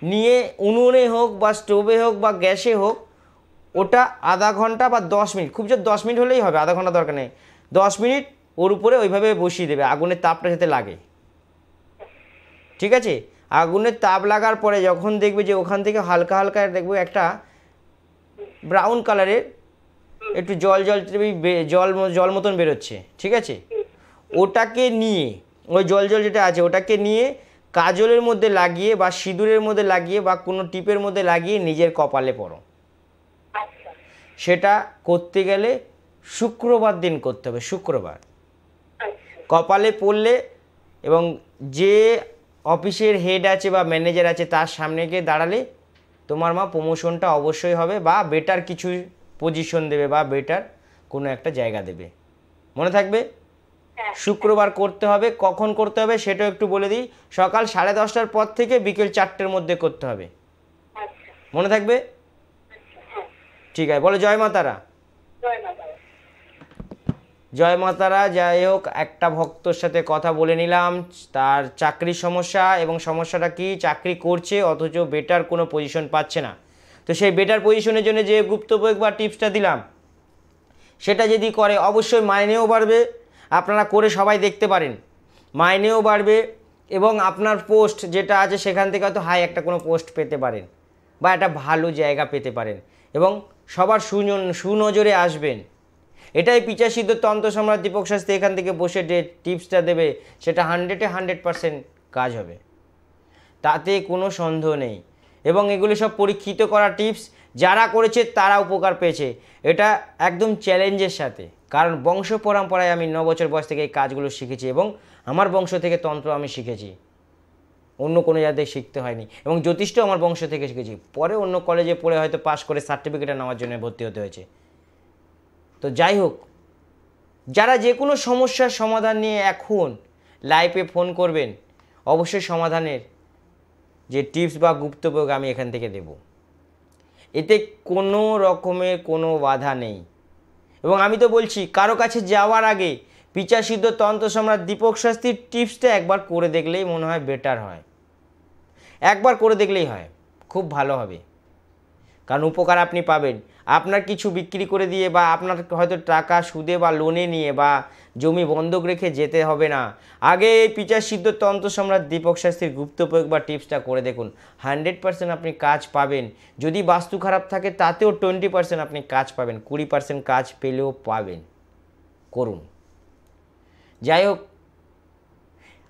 নিয়ে উনুনে হোক বা স্টোভে হোক বা গ্যাসে হোক, ওটা আধা ঘণ্টা বা দশ মিনিট, খুব জোর দশ মিনিট হলেই হবে, আধা ঘণ্টা দরকার নেই। দশ মিনিট ওর উপরে ওইভাবে বসিয়ে দেবে আগুনের তাপটা যাতে লাগে। ঠিক আছে? আগুনের তাপ লাগার পরে যখন দেখবে যে ওখান থেকে হালকা হালকা দেখবে একটা ব্রাউন কালারের একটু জল জল জল জল মতন বেরোচ্ছে, ঠিক আছে? ওটাকে নিয়ে, ওই জল জল যেটা আছে, ওটাকে নিয়ে কাজলের মধ্যে লাগিয়ে বা সিঁদুরের মধ্যে লাগিয়ে বা কোনো টিপের মধ্যে লাগিয়ে নিজের কপালে পড়ো। আচ্ছা। সেটা করতে গেলে শুক্রবার দিন করতে হবে শুক্রবার। আচ্ছা। কপালে পড়লে এবং যে অফিসের হেড আছে বা ম্যানেজার আছে তার সামনে গিয়ে দাঁড়ালে তোমার মা প্রমোশনটা অবশ্যই হবে বা বেটার কিছু পজিশন দেবে বা বেটার কোনো একটা জায়গা দেবে। মনে থাকবে? শুক্রবার করতে হবে কখন করতে হবে সেটাও একটু বলে দিই। সকাল সাড়ে দশটার পর থেকে বিকেল চারটের মধ্যে করতে হবে। আচ্ছা। মনে থাকবে? আচ্ছা হ্যাঁ। ঠিক আছে বলো জয় মাতারা জয় মাতারা যাই হোক একটা ভক্তর সাথে কথা বলে নিলাম। তার চাকরির সমস্যা এবং সমস্যাটা কি? চাকরি করছে অথচ বেটার কোনো পজিশন পাচ্ছে না। তো সেই বেটার পজিশনের জন্য যে গুপ্তপ্রয়োগ বা টিপসটা দিলাম সেটা যদি করে অবশ্যই মাইনেও বাড়বে। আপনারা করে সবাই দেখতে পারেন। মাইনেও বাড়বে এবং আপনার পোস্ট যেটা আছে সেখান থেকে হয়তো হাই একটা কোনো পোস্ট পেতে পারেন বা একটা ভালো জায়গা পেতে পারেন এবং সবার সুন, সুনজরে আসবেন। এটাই পিচা সিদ্ধ তন্ত্র সম্রাট দীপক শাস্ত্রী এখান থেকে বসে যে টিপসটা দেবে সেটা হান্ড্রেডে হান্ড্রেড পারসেন্ট কাজ হবে। তাতে কোনো সন্দেহ নেই এবং এগুলি সব পরীক্ষিত করা টিপস, যারা করেছে তারা উপকার পেয়েছে। এটা একদম চ্যালেঞ্জের সাথে। কারণ বংশ পরম্পরায় আমি ন বছর বয়স থেকে এই কাজগুলো শিখেছি এবং আমার বংশ থেকে তন্ত্র আমি শিখেছি। অন্য কোনো জায়গাতে শিখতে হয়নি এবং জ্যোতিষটাও আমার বংশ থেকে শিখেছি। পরে অন্য কলেজে পড়ে হয়তো পাশ করে সার্টিফিকেটে নেওয়ার জন্য ভর্তি হতে হয়েছে। তো যাই হোক, যারা যে কোনো সমস্যার সমাধান নিয়ে এখন লাইভে ফোন করবেন, অবশ্যই সমাধানের যে টিপস বা গুপ্তপ্রয়োগ আমি এখান থেকে দেব। এতে কোনো রকমের কোনো বাধা নেই। এবং আমি তো বলছি, কারও কাছে যাওয়ার আগে পিচা সিদ্ধ তন্ত্র সম্রাট দীপক শাস্ত্রীর টিপসটা একবার করে দেখলেই মনে হয় বেটার হয়। একবার করে দেখলেই হয়, খুব ভালো হবে। কারণ উপকার আপনি পাবেন। আপনার কিছু বিক্রি করে দিয়ে বা আপনার হয়তো টাকা সুদে বা লোনে নিয়ে বা জমি বন্ধক রেখে যেতে হবে না। আগে এই পিচার সিদ্ধ তন্ত্র সম্রাট দীপক শাস্ত্রীর গুপ্ত প্রয়োগ বা টিপসটা করে দেখুন। হান্ড্রেড পার্সেন্ট আপনি কাজ পাবেন। যদি বাস্তু খারাপ থাকে তাতেও টোয়েন্টি পার্সেন্ট আপনি কাজ পাবেন। কুড়ি পার্সেন্ট কাজ পেলেও পাবেন। করুন। যাই হোক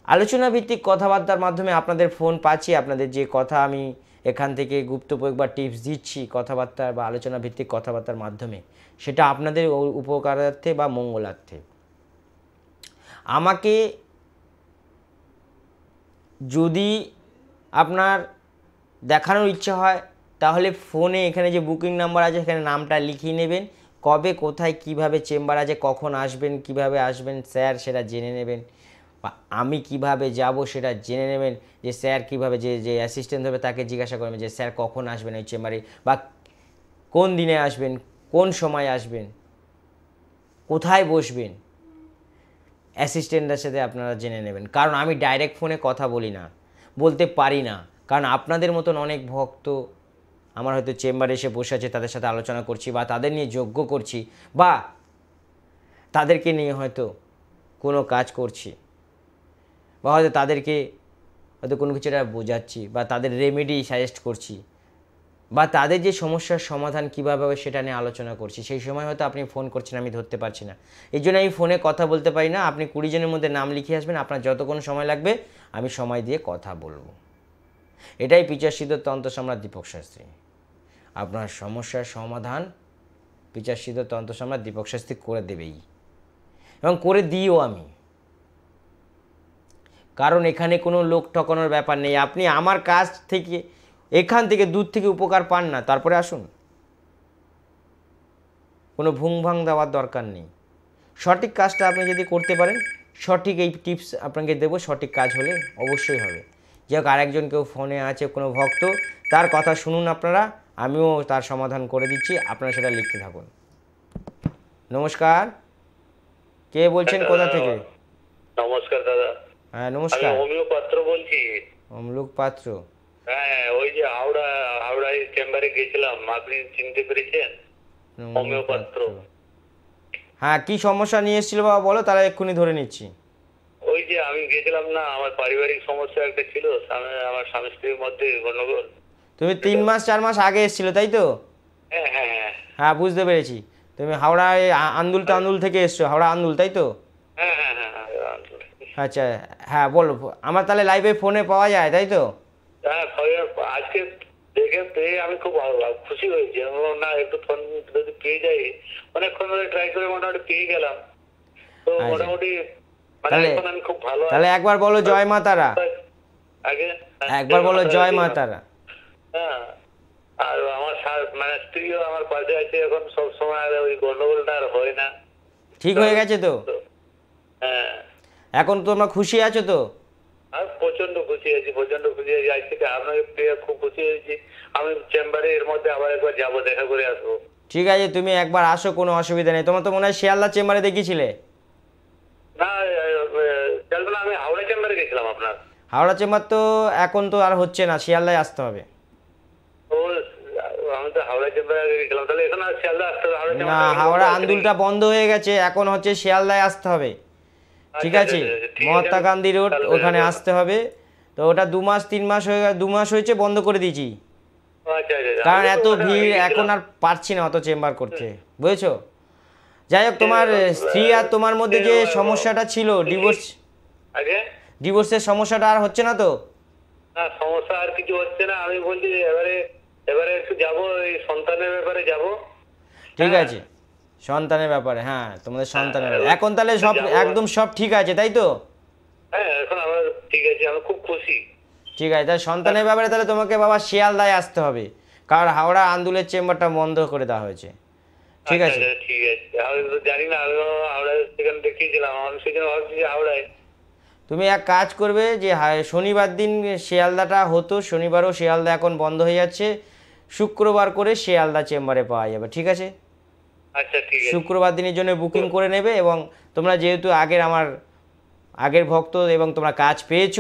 আলোচনা ভিত্তিক কথাবার্তার মাধ্যমে আপনাদের ফোন পাচ্ছি। আপনাদের যে কথা আমি এখান থেকে গুপ্ত বা টিপস দিচ্ছি কথাবার্তা বা আলোচনা ভিত্তিক কথাবার্তার মাধ্যমে। সেটা আপনাদের উপকারার্থে বা মঙ্গলার্থে। আমাকে যদি আপনার দেখানোর ইচ্ছা হয়, তাহলে ফোনে এখানে যে বুকিং নাম্বার আছে, এখানে নামটা লিখিয়ে নেবেন। কবে, কোথায়, কীভাবে, চেম্বার আছে, কখন আসবেন, কীভাবে আসবেন, স্যার সেটা জেনে নেবেন। বা আমি কীভাবে যাব সেটা জেনে নেবেন যে স্যার কীভাবে যে যে অ্যাসিস্ট্যান্ট হবে তাকে জিজ্ঞাসা করবেন যে স্যার কখন আসবেন ওই চেম্বারে বা কোন দিনে আসবেন, কোন সময় আসবেন, কোথায় বসবেন অ্যাসিস্ট্যান্টের সাথে আপনারা জেনে নেবেন। কারণ আমি ডাইরেক্ট ফোনে কথা বলি না, বলতে পারি না। কারণ আপনাদের মতন অনেক ভক্ত আমার হয়তো চেম্বারে এসে বসে আছে, তাদের সাথে আলোচনা করছি বা তাদের নিয়ে যোগ্য করছি বা তাদেরকে নিয়ে হয়তো কোনো কাজ করছি। বা হয়তো তাদেরকে হয়তো কোনো কিছু একটা বোঝাচ্ছি বা তাদের রেমেডি সাজেস্ট করছি বা তাদের যে সমস্যার সমাধান কীভাবে হবে সেটা নিয়ে আলোচনা করছি। সেই সময় হয়তো আপনি ফোন করছেন, আমি ধরতে পারছি না। এই জন্য আমি ফোনে কথা বলতে পারি না। আপনি কুড়ি জনের মধ্যে নাম লিখে আসবেন, আপনার যতক্ষণ সময় লাগবে আমি সময় দিয়ে কথা বলব। এটাই সিদ্ধ তন্ত্র সম্রাট দীপক শাস্ত্রী। আপনার সমস্যার সমাধান পিচার সিদ্ধ তন্ত্র সম্রাট দীপক শাস্ত্রী করে দেবেই। এবং করে দিও আমি। কারণ এখানে কোনো লোক ঠকানোর ব্যাপার নেই। আপনি আমার কাছ থেকে, এখান থেকে দূর থেকে উপকার পান না। তারপরে আসুন। কোনো ভুং ভাং দেওয়ার দরকার নেই। সঠিক কাজটা আপনি যদি করতে পারেন, সঠিক এই টিপস আপনাকে দেবো, সঠিক কাজ হলে অবশ্যই হবে। যাই হোক, আরেকজন কেউ ফোনে আছে, কোনো ভক্ত, তার কথা শুনুন আপনারা, আমিও তার সমাধান করে দিচ্ছি, আপনারা সেটা লিখতে থাকুন। নমস্কার। কে বলছেন কোথা থেকে? নমস্কার দাদা। হ্যাঁ নমস্কার। আমি অমিয় পাত্র বলছি। অমলুক পাত্র। হ্যাঁ ওই যে হাওড়া হাওড়ায় চেম্বারে গেছিলাম আপনি চিনতে পেরেছেন? অমিয় পাত্র। হ্যাঁ কি সমস্যা নিয়ে এসেছিল বাবা বলো তাহলে এক্ষুনি ধরে নিচ্ছি। ওই যে আমি গেছিলাম না আমার পারিবারিক সমস্যা একটা ছিল আমার স্বামী স্ত্রীর মধ্যে গন্ডগোল তুমি তিন মাস চার মাস আগে এসেছিল তাই তো? হ্যাঁ হ্যাঁ হ্যাঁ। হ্যাঁ বুঝতে পেরেছি। তুমি হাওড়ায় আন্দুল তান্দুল থেকে এসছো হাওড়া আন্দুল তাই তো? হ্যাঁ হ্যাঁ হ্যাঁ হ্যাঁ। আচ্ছা হ্যাঁ বলো আমার তাহলে লাইভে ফোনে পাওয়া যায় তাই তো? হ্যাঁ আজকে দেখে পেয়ে আমি খুব খুশি হয়েছি। না একটু ফোন যদি পেয়ে যাই। অনেকক্ষণ ধরে ট্রাই করে মোটামুটি পেয়ে গেলাম। তো আচ্ছা। মোটামুটি মানে আমি খুব ভালো তাহলে একবার বলো জয় মা তারা আগে একবার বলো জয় মা তারা হ্যাঁ আর আমার মানে স্ত্রীও আমার পাশে আছে এখন সব সময় আর ওই গন্ডগোলটা আর হয় না। ঠিক হয়ে গেছে তো, হ্যাঁ। এখন তোমরা খুশি আছো তো? প্রচণ্ড খুশি আছি প্রচণ্ড খুশি আছি। আজ থেকে আপনাকে পেয়ে খুব খুশি হয়েছি। আমি চেম্বারে এর মধ্যে আবার একবার যাব দেখা করে আসব। ঠিক আছে তুমি একবার আসো কোনো অসুবিধা নেই। তোমার তো মনে হয় শিয়ালদা চেম্বারে দেখিয়েছিলে না আমি হাওড়া চেম্বারে গেছিলাম আপনার। হাওড়া চেম্বার তো এখন তো আর হচ্ছে না শিয়ালদায় আসতে হবে। না হাওড়া আন্দুলটা বন্ধ হয়ে গেছে এখন হচ্ছে শিয়ালদায় আসতে হবে। ঠিক আচ্ছা, আছে? আচ্ছা, আচ্ছা, ঠিক আছে, মহাত্মা গান্ধী রোড ওখানে আসতে হবে। তো ওটা দু মাস তিন মাস হয়ে দু মাস হয়েছে বন্ধ করে দিয়েছি। কারণ এত ভিড় এখন আর পারছি না অত চেম্বার করতে বুঝেছ? যাই হোক তোমার স্ত্রী আর তোমার মধ্যে যে সমস্যাটা ছিল ডিভোর্স ডিভোর্সের সমস্যাটা আর হচ্ছে না তো? না সমস্যা আর কিছু হচ্ছে না। আমি বলছি এবারে এবারে একটু যাব এই সন্তানের ব্যাপারে যাব। ঠিক হ্যাঁ। আছে। সন্তানের ব্যাপারে হ্যাঁ তোমাদের সন্তানের হ্যাঁ, ব্যাপারে। এখন তাহলে সব একদম সব ঠিক আছে তাই তো? হ্যাঁ এখন আমার ঠিক আছে আমি খুব খুশি। ঠিক আছে তাহলে সন্তানের ব্যাপারে তাহলে তোমাকে বাবা শিয়ালদায় আসতে হবে কারণ হাওড়া আন্দুলের চেম্বারটা বন্ধ করে দেওয়া হয়েছে। ঠিক আচ্ছা, আছে? আচ্ছা, ঠিক আছে। আমি তো জানি না আমি হাওড়ায় সেখানে দেখিয়েছিলাম আমি সেখানে ভাবছি যে হাওড়ায়। তুমি এক কাজ করবে যে শনিবার দিন শিয়ালদাটা হতো শনিবারও শিয়ালদা এখন বন্ধ হয়ে যাচ্ছে শুক্রবার করে শিয়ালদা চেম্বারে পাওয়া যাবে ঠিক আছে? শুক্রবার দিনের জন্য বুকিং করে নেবে এবং তোমরা যেহেতু আগের আমার আগের ভক্ত এবং তোমরা কাজ পেয়েছ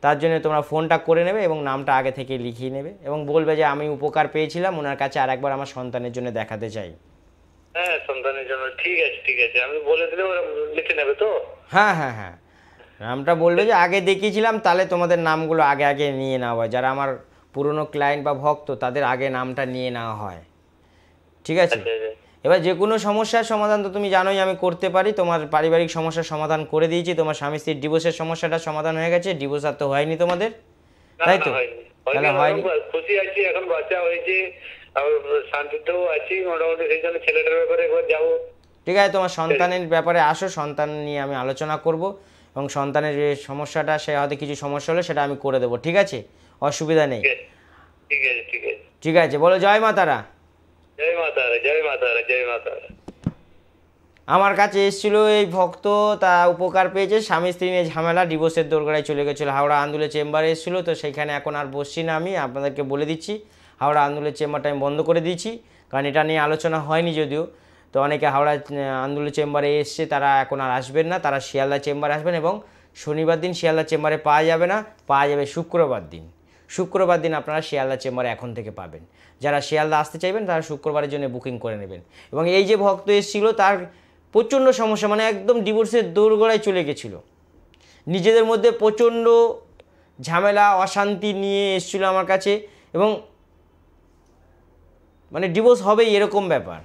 তার জন্য তোমরা ফোনটা করে নেবে এবং নামটা আগে থেকে লিখিয়ে নেবে এবং বলবে যে আমি উপকার পেয়েছিলাম ওনার কাছে আর একবার আমার সন্তানের জন্য দেখাতে চাই। হ্যাঁ সন্তানের জন্য। ঠিক আছে ঠিক আছে। আমি বলে দিলে ওরা লিখে নেবে তো? হ্যাঁ হ্যাঁ হ্যাঁ। নামটা বলবে যে আগে দেখিয়েছিলাম তাহলে তোমাদের নামগুলো আগে আগে নিয়ে নেওয়া হয়। যারা আমার পুরনো ক্লায়েন্ট বা ভক্ত তাদের আগে নামটা নিয়ে নেওয়া হয়। ঠিক আছে? আচ্ছা আচ্ছা। এবার যে কোনো সমস্যার সমাধান তো তুমি জানোই আমি করতে পারি। তোমার পারিবারিক সমস্যার সমাধান করে দিয়েছি। তোমার স্বামী স্ত্রীর ডিভোর্সের সমস্যাটা সমাধান হয়ে গেছে। ডিভোর্স আর তো হয়নি তোমাদের? তাই তো? তাহলে হয়নি, খুশি আছি এখন বাচ্চা হয়েছে। আর শান্তিতেও আছি মোটামুটি সেই জন্য ছেলেটার ব্যাপারে একবার যাব। ঠিক আছে তোমার সন্তানের ব্যাপারে আসো সন্তান নিয়ে আমি আলোচনা করব। এবং সন্তানের যে সমস্যাটা সে হয়তো কিছু সমস্যা হলে সেটা আমি করে দেবো। ঠিক আছে? অসুবিধা নেই। ঠিক আছে ঠিক আছে ঠিক আছে। ঠিক আছে বলো জয় মা তারা আমার কাছে এসেছিল এই ভক্ত তা উপকার পেয়েছে। স্বামী স্ত্রী নিয়ে ঝামেলা ডিভোর্সের দোরগোড়ায় চলে গেছিল। হাওড়া আন্দুলের চেম্বারে এসেছিল তো সেইখানে এখন আর বসছি না আমি আপনাদেরকে বলে দিচ্ছি। হাওড়া আন্দুলের চেম্বারটা আমি বন্ধ করে দিয়েছি কারণ এটা নিয়ে আলোচনা হয়নি যদিও। তো অনেকে হাওড়া আহ, চেম্বারে এসছে তারা এখন আর আসবেন না তারা শিয়ালদা চেম্বারে আসবেন এবং শনিবার দিন শিয়ালদা চেম্বারে পাওয়া যাবে না পাওয়া যাবে শুক্রবার দিন। শুক্রবার দিন আপনারা শিয়ালদা চেম্বারে এখন থেকে পাবেন। যারা শিয়ালদা আসতে চাইবেন, তারা শুক্রবারের জন্য বুকিং করে নেবেন। এবং এই যে ভক্ত এসেছিল, তার প্রচণ্ড সমস্যা মানে একদম ডিভোর্সের দোরগোড়ায় চলে গেছিল। নিজেদের মধ্যে প্রচণ্ড ঝামেলা, অশান্তি নিয়ে এসেছিল আমার কাছে। এবং মানে ডিভোর্স হবেই, এরকম ব্যাপার।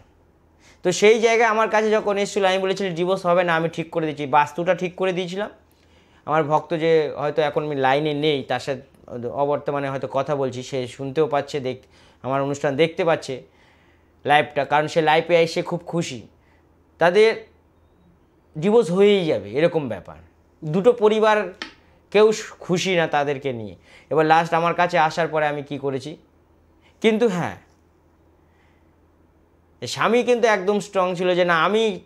তো সেই জায়গায় আমার কাছে যখন এসেছিল, আমি বলেছিলাম, ডিভোর্স হবে না, আমি ঠিক করে দিয়েছি বাস্তুটা ঠিক করে দিয়েছিলাম। আমার ভক্ত যে হয়তো এখন আমি লাইনে নেই, তার সাথে অবর্তমানে হয়তো কথা বলছি, সে শুনতেও পাচ্ছে, দেখ, আমার অনুষ্ঠান দেখতে পাচ্ছে লাইভটা কারণ সে লাইভে এসে খুব খুশি। তাদের ডিভোর্স হয়েই যাবে, এরকম ব্যাপার। দুটো পরিবার কেউ খুশি না তাদেরকে নিয়ে। এবার লাস্ট আমার কাছে আসার পরে আমি কি করেছি? কিন্তু হ্যাঁ স্বামী কিন্তু একদম স্ট্রং ছিল যে, না, আমি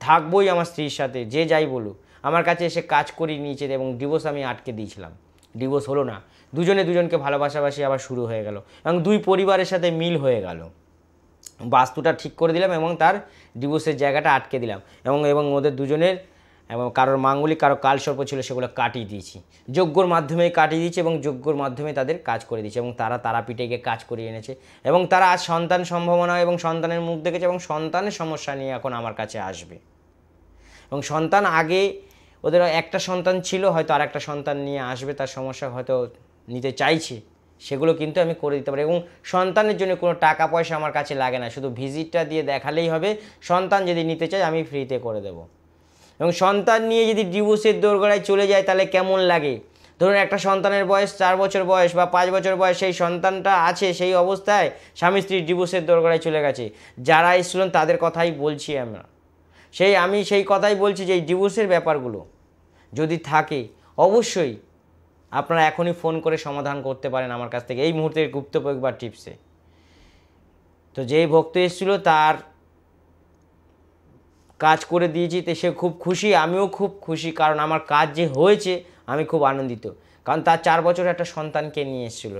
থাকবোই আমার স্ত্রীর সাথে, যে যাই বলুক। আমার কাছে এসে কাজ করিয়ে নিয়েছে এবং ডিভোর্স আমি আটকে দিয়েছিলাম। ডিভোর্স হলো না। দুজনে দুজনকে ভালোবাসাবাসি আবার শুরু হয়ে গেল এবং দুই পরিবারের সাথে মিল হয়ে গেল। বাস্তুটা ঠিক করে দিলাম এবং তার ডিভোর্সের জায়গাটা আটকে দিলাম এবং এবং ওদের দুজনের এবং কারোর মাঙ্গলিক, কারও কালসর্প ছিল সেগুলো কাটিয়ে দিয়েছি। যজ্ঞর মাধ্যমে কাটিয়ে দিয়েছি এবং যজ্ঞর মাধ্যমে তাদের কাজ করে দিয়েছি এবং তারা তারাপীঠে গিয়ে কাজ করিয়ে এনেছে এবং তারা আজ সন্তান সম্ভাবনা এবং সন্তানের মুখ দেখেছে এবং সন্তানের সমস্যা নিয়ে এখন আমার কাছে আসবে। এবং সন্তান আগে ওদের একটা সন্তান ছিল, হয়তো আর একটা সন্তান নিয়ে আসবে, তার সমস্যা হয়তো নিতে চাইছে, সেগুলো কিন্তু আমি করে দিতে পারি। এবং সন্তানের জন্য কোনো টাকা পয়সা আমার কাছে লাগে না, শুধু ভিজিটটা দিয়ে দেখালেই হবে, সন্তান যদি নিতে চায় আমি ফ্রিতে করে দেবো। এবং সন্তান নিয়ে যদি ডিভোর্সের দোরগোড়ায় চলে যায়, তাহলে কেমন লাগে? ধরুন একটা সন্তানের বয়স চার বছর বয়স বা পাঁচ বছর বয়স, সেই সন্তানটা আছে, সেই অবস্থায় স্বামী স্ত্রী ডিভোর্সের দোরগোড়ায় চলে গেছে। যারা এসেছিলেন তাদের কথাই বলছি আমরা। সেই আমি সেই কথাই বলছি যে এই ডিভোর্সের ব্যাপারগুলো যদি থাকে, অবশ্যই আপনারা এখনই ফোন করে সমাধান করতে পারেন আমার কাছ থেকে। এই মুহূর্তের গুপ্তপয়োগ বা টিপসে তো যেই ভক্ত এসেছিল তার কাজ করে দিয়েছি, তো সে খুব খুশি, আমিও খুব খুশি, কারণ আমার কাজ যে হয়েছে, আমি খুব আনন্দিত। কারণ তার চার বছর একটা সন্তানকে নিয়ে এসেছিল,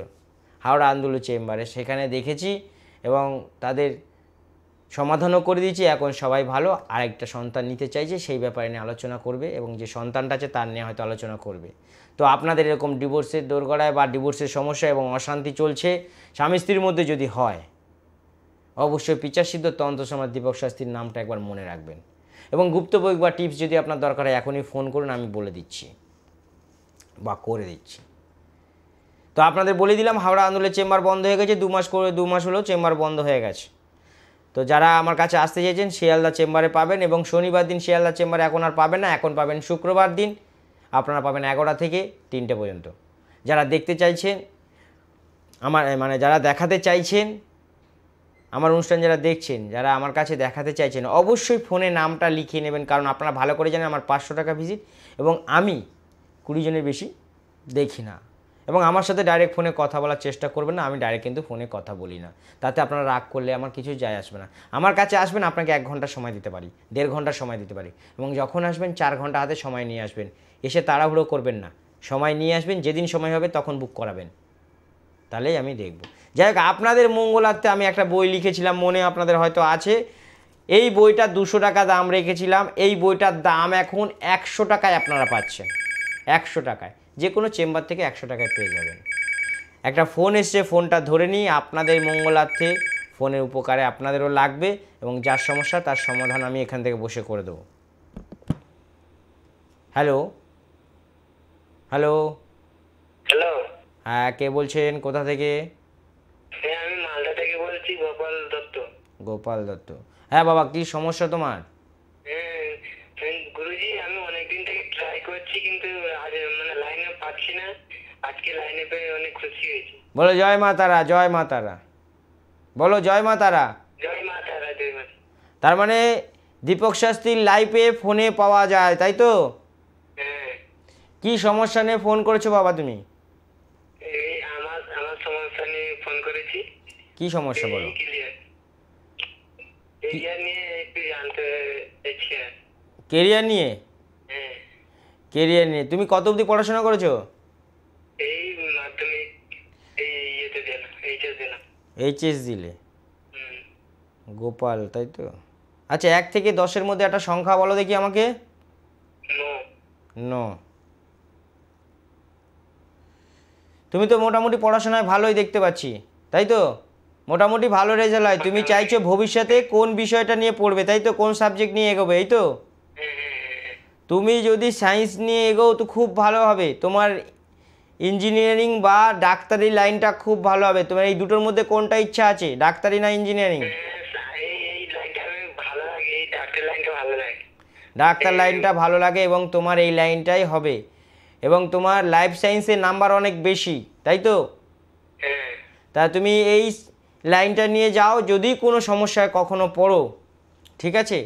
হাওড়া আন্দোলন চেম্বারে। সেখানে দেখেছি এবং তাদের সমাধানও করে দিয়েছি, এখন সবাই ভালো। আরেকটা সন্তান নিতে চাইছে, সেই ব্যাপারে নিয়ে আলোচনা করবে এবং যে সন্তানটা আছে তার নিয়ে হয়তো আলোচনা করবে। তো আপনাদের এরকম ডিভোর্সের দোরগড়ায় বা ডিভোর্সের সমস্যা এবং অশান্তি চলছে, স্বামী স্ত্রীর মধ্যে যদি হয়, অবশ্যই পিচাসিদ্ধ তন্ত্র সমাজ দীপক শাস্ত্রীর নামটা একবার মনে রাখবেন। এবং গুপ্তবই বা টিপস যদি আপনার দরকার হয়, এখনই ফোন করুন, আমি বলে দিচ্ছি বা করে দিচ্ছি। তো আপনাদের বলে দিলাম, হাওড়া আন্দোলনের চেম্বার বন্ধ হয়ে গেছে দু মাস করে দু মাস হলেও চেম্বার বন্ধ হয়ে গেছে। তো যারা আমার কাছে আসতে চেয়েছেন, শিয়ালদা চেম্বারে পাবেন এবং শনিবার দিন শিয়ালদা চেম্বারে এখন আর পাবেন না, এখন পাবেন শুক্রবার দিন। আপনারা পাবেন এগারোটা থেকে তিনটে পর্যন্ত। যারা দেখতে চাইছেন, আমার মানে যারা দেখাতে চাইছেন, আমার অনুষ্ঠান যারা দেখছেন, যারা আমার কাছে দেখাতে চাইছেন, অবশ্যই ফোনে নামটা লিখিয়ে নেবেন, কারণ আপনারা ভালো করে জানেন আমার পাঁচশো টাকা ভিজিট এবং আমি কুড়ি জনের বেশি দেখি না। এবং আমার সাথে ডাইরেক্ট ফোনে কথা বলার চেষ্টা করবেন না, আমি ডাইরেক্ট কিন্তু ফোনে কথা বলি না। তাতে আপনারা রাগ করলে আমার কিছু যায় আসবে না। আমার কাছে আসবেন, আপনাকে এক ঘণ্টা সময় দিতে পারি, দেড় ঘণ্টা সময় দিতে পারি এবং যখন আসবেন চার ঘণ্টা হাতে সময় নিয়ে আসবেন। এসে তাড়াহুড়ো করবেন না। সময় নিয়ে আসবেন, যেদিন সময় হবে তখন বুক করাবেন। তাহলেই আমি দেখব। যাই হোক, আপনাদের মঙ্গলার্থে আমি একটা বই লিখেছিলাম মনে আপনাদের হয়তো আছে। এই বইটা দুশো টাকা দাম রেখেছিলাম, এই বইটার দাম এখন একশো টাকায় আপনারা পাচ্ছেন। একশো টাকায়। যে কোনো চেম্বার থেকে একশো টাকায় পেয়ে যাবেন। একটা ফোন এসছে ফোনটা ধরে নিই আপনাদের মঙ্গলার্থে ফোনের উপকারে আপনাদেরও লাগবে এবং যার সমস্যা তার সমাধান আমি এখান থেকে বসে করে দেবো। হ্যালো? হ্যালো? হ্যালো? হ্যাঁ কে বলছেন? কোথা থেকে? হ্যাঁ আমি মালদা থেকে বলছি গোপাল দত্ত। গোপাল দত্ত। হ্যাঁ বাবা কি সমস্যা তোমার? হ্যাঁ হ্যাঁ, গুরুজি আমি অনেকদিন থেকে ট্রাই করছি কিন্তু আজ মানে পাচ্ছি না। আজকে লাইনে পেয়ে অনেক খুশি হয়েছি। বলো জয় মা তারা জয় মা তারা। বলো জয় মা তারা। জয় মা তারা জয় মা তার। মানে দীপক শাস্ত্রীর লাইভে ফোনে পাওয়া যায় তাই তো? হ্যাঁ। কি সমস্যা নিয়ে ফোন করেছ বাবা তুমি? আমার আমার সমস্যা নিয়ে ফোন করেছি। কি সমস্যা বলো। কেরিয়ার নিয়ে? কেরিয়ার নিয়ে। তুমি কত অবধি পড়াশোনা করেছ? এই মাধ্যমিক এই ইয়েতে দিলাম এইচএস দিলাম। এইচএস দিলে? গোপাল তাই তো? আচ্ছা এক থেকে দশের মধ্যে একটা সংখ্যা বলো দেখি আমাকে। নো। তুমি তো মোটামুটি পড়াশোনায় ভালোই দেখতে পাচ্ছি তাই তো? মোটামুটি ভালো রেজাল্ট হয়। তুমি চাইছো ভবিষ্যতে কোন বিষয়টা নিয়ে পড়বে তাই তো? কোন সাবজেক্ট নিয়ে এগোবে এই তো? তুমি যদি সায়েন্স নিয়ে এগোও তো খুব ভালো হবে। তোমার ইঞ্জিনিয়ারিং বা ডাক্তারি লাইনটা খুব ভালো হবে। তোমার এই দুটোর মধ্যে কোনটা ইচ্ছা আছে, ডাক্তারি না ইঞ্জিনিয়ারিং ডাক্তার লাইনটা ভালো লাগে এবং তোমার এই লাইনটাই হবে। এবং তোমার লাইফ সায়েন্সের নাম্বার অনেক বেশি, তাই তো? তা তুমি এই লাইনটা নিয়ে যাও, যদি কোনো সমস্যায় কখনো পড়ো, ঠিক আছে?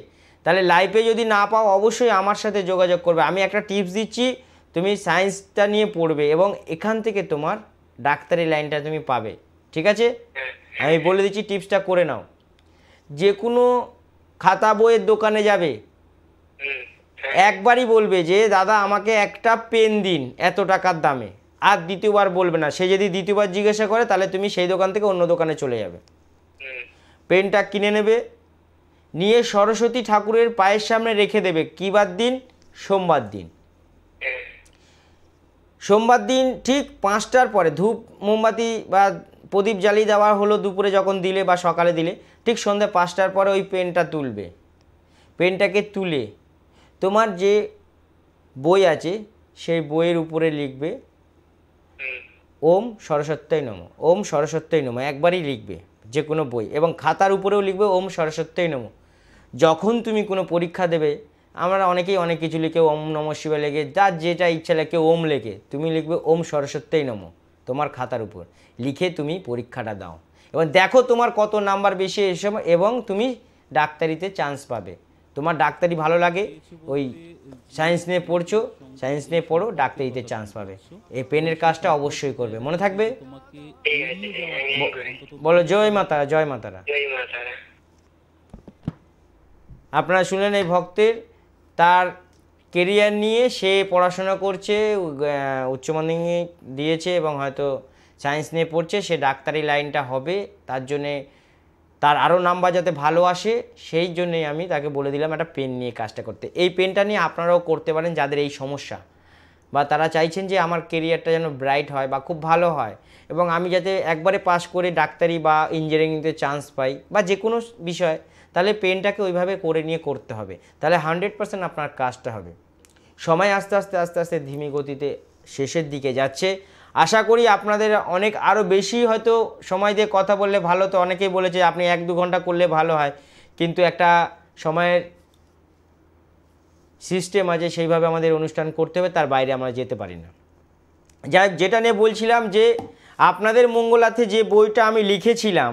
তাহলে লাইফে যদি না পাও অবশ্যই আমার সাথে যোগাযোগ করবে। আমি একটা টিপস দিচ্ছি তুমি সায়েন্সটা নিয়ে পড়বে এবং এখান থেকে তোমার ডাক্তারি লাইনটা তুমি পাবে। ঠিক আছে? আমি বলে দিচ্ছি টিপসটা করে নাও। যে কোনো খাতা বইয়ের দোকানে যাবে। একবারই বলবে যে দাদা আমাকে একটা পেন দিন এত টাকার দামে। আর দ্বিতীয়বার বলবে না। সে যদি দ্বিতীয়বার জিজ্ঞাসা করে তাহলে তুমি সেই দোকান থেকে অন্য দোকানে চলে যাবে। পেনটা কিনে নেবে। নিয়ে সরস্বতী ঠাকুরের পায়ের সামনে রেখে দেবে। কী বার দিন? সোমবার দিন। সোমবার দিন ঠিক পাঁচটার পরে ধূপ, মোমবাতি বা প্রদীপ জ্বালিয়ে দেওয়া হলো দুপুরে যখন দিলে বা সকালে দিলে, ঠিক সন্ধ্যে পাঁচটার পরে ওই পেনটা তুলবে। পেনটাকে তুলে তোমার যে বই আছে, সেই বইয়ের উপরে লিখবে, ওম সরস্বত্যই নম, ওম সরস্বত্যই নম, একবারই লিখবে যে কোনো বই এবং খাতার উপরেও লিখবে ওম সরস্বত্যই নম। যখন তুমি কোনো পরীক্ষা দেবে আমরা অনেকেই অনেক কিছু লিখে ওম নম শিবে লেগে যার যেটা ইচ্ছা লেখে ওম লেখে তুমি লিখবে ওম সরস্বত্যই নম তোমার খাতার উপর। লিখে তুমি পরীক্ষাটা দাও। এবং দেখো তোমার কত নাম্বার বেশি এসে এবং তুমি ডাক্তারিতে চান্স পাবে। তোমার ডাক্তারি ভালো লাগে ওই সায়েন্স নিয়ে পড়ছো সায়েন্স নিয়ে পড়ো ডাক্তারিতে চান্স পাবে। এই পেনের কাজটা অবশ্যই করবে। মনে থাকবে। বলো জয় মাতারা জয় মাতারা। জয় মা তারা আপনারা শুনলেন এই ভক্তের তার কেরিয়ার নিয়ে সে পড়াশোনা করছে উচ্চ মাধ্যমিক দিয়েছে এবং হয়তো সায়েন্স নিয়ে পড়ছে, সে ডাক্তারি লাইনটা হবে, তার জন্যে তার আরও নাম্বার যাতে ভালো আসে, সেই জন্যই আমি তাকে বলে দিলাম একটা পেন নিয়ে কাজটা করতে। এই পেনটা নিয়ে আপনারাও করতে পারেন যাদের এই সমস্যা বা তারা চাইছেন যে আমার কেরিয়ারটা যেন ব্রাইট হয় বা খুব ভালো হয় এবং আমি যাতে একবারে পাশ করে ডাক্তারি বা ইঞ্জিনিয়ারিংতে চান্স পাই বা যে কোনো বিষয় তাহলে পেনটাকে ওইভাবে করে নিয়ে করতে হবে। তাহলে হান্ড্রেড পার্সেন্ট আপনার কাজটা হবে। সময় আস্তে আস্তে আস্তে আস্তে ধীমি গতিতে শেষের দিকে যাচ্ছে। আশা করি আপনাদের অনেক আরও বেশি হয়তো সময় দিয়ে কথা বললে ভালো। তো অনেকেই বলেছে আপনি এক দু ঘণ্টা করলে ভালো হয়। কিন্তু একটা সময়ের সিস্টেম আছে, সেইভাবে আমাদের অনুষ্ঠান করতে হবে, তার বাইরে আমরা যেতে পারি না। যাই যেটা নিয়ে বলছিলাম যে আপনাদের মঙ্গলাতে যে বইটা আমি লিখেছিলাম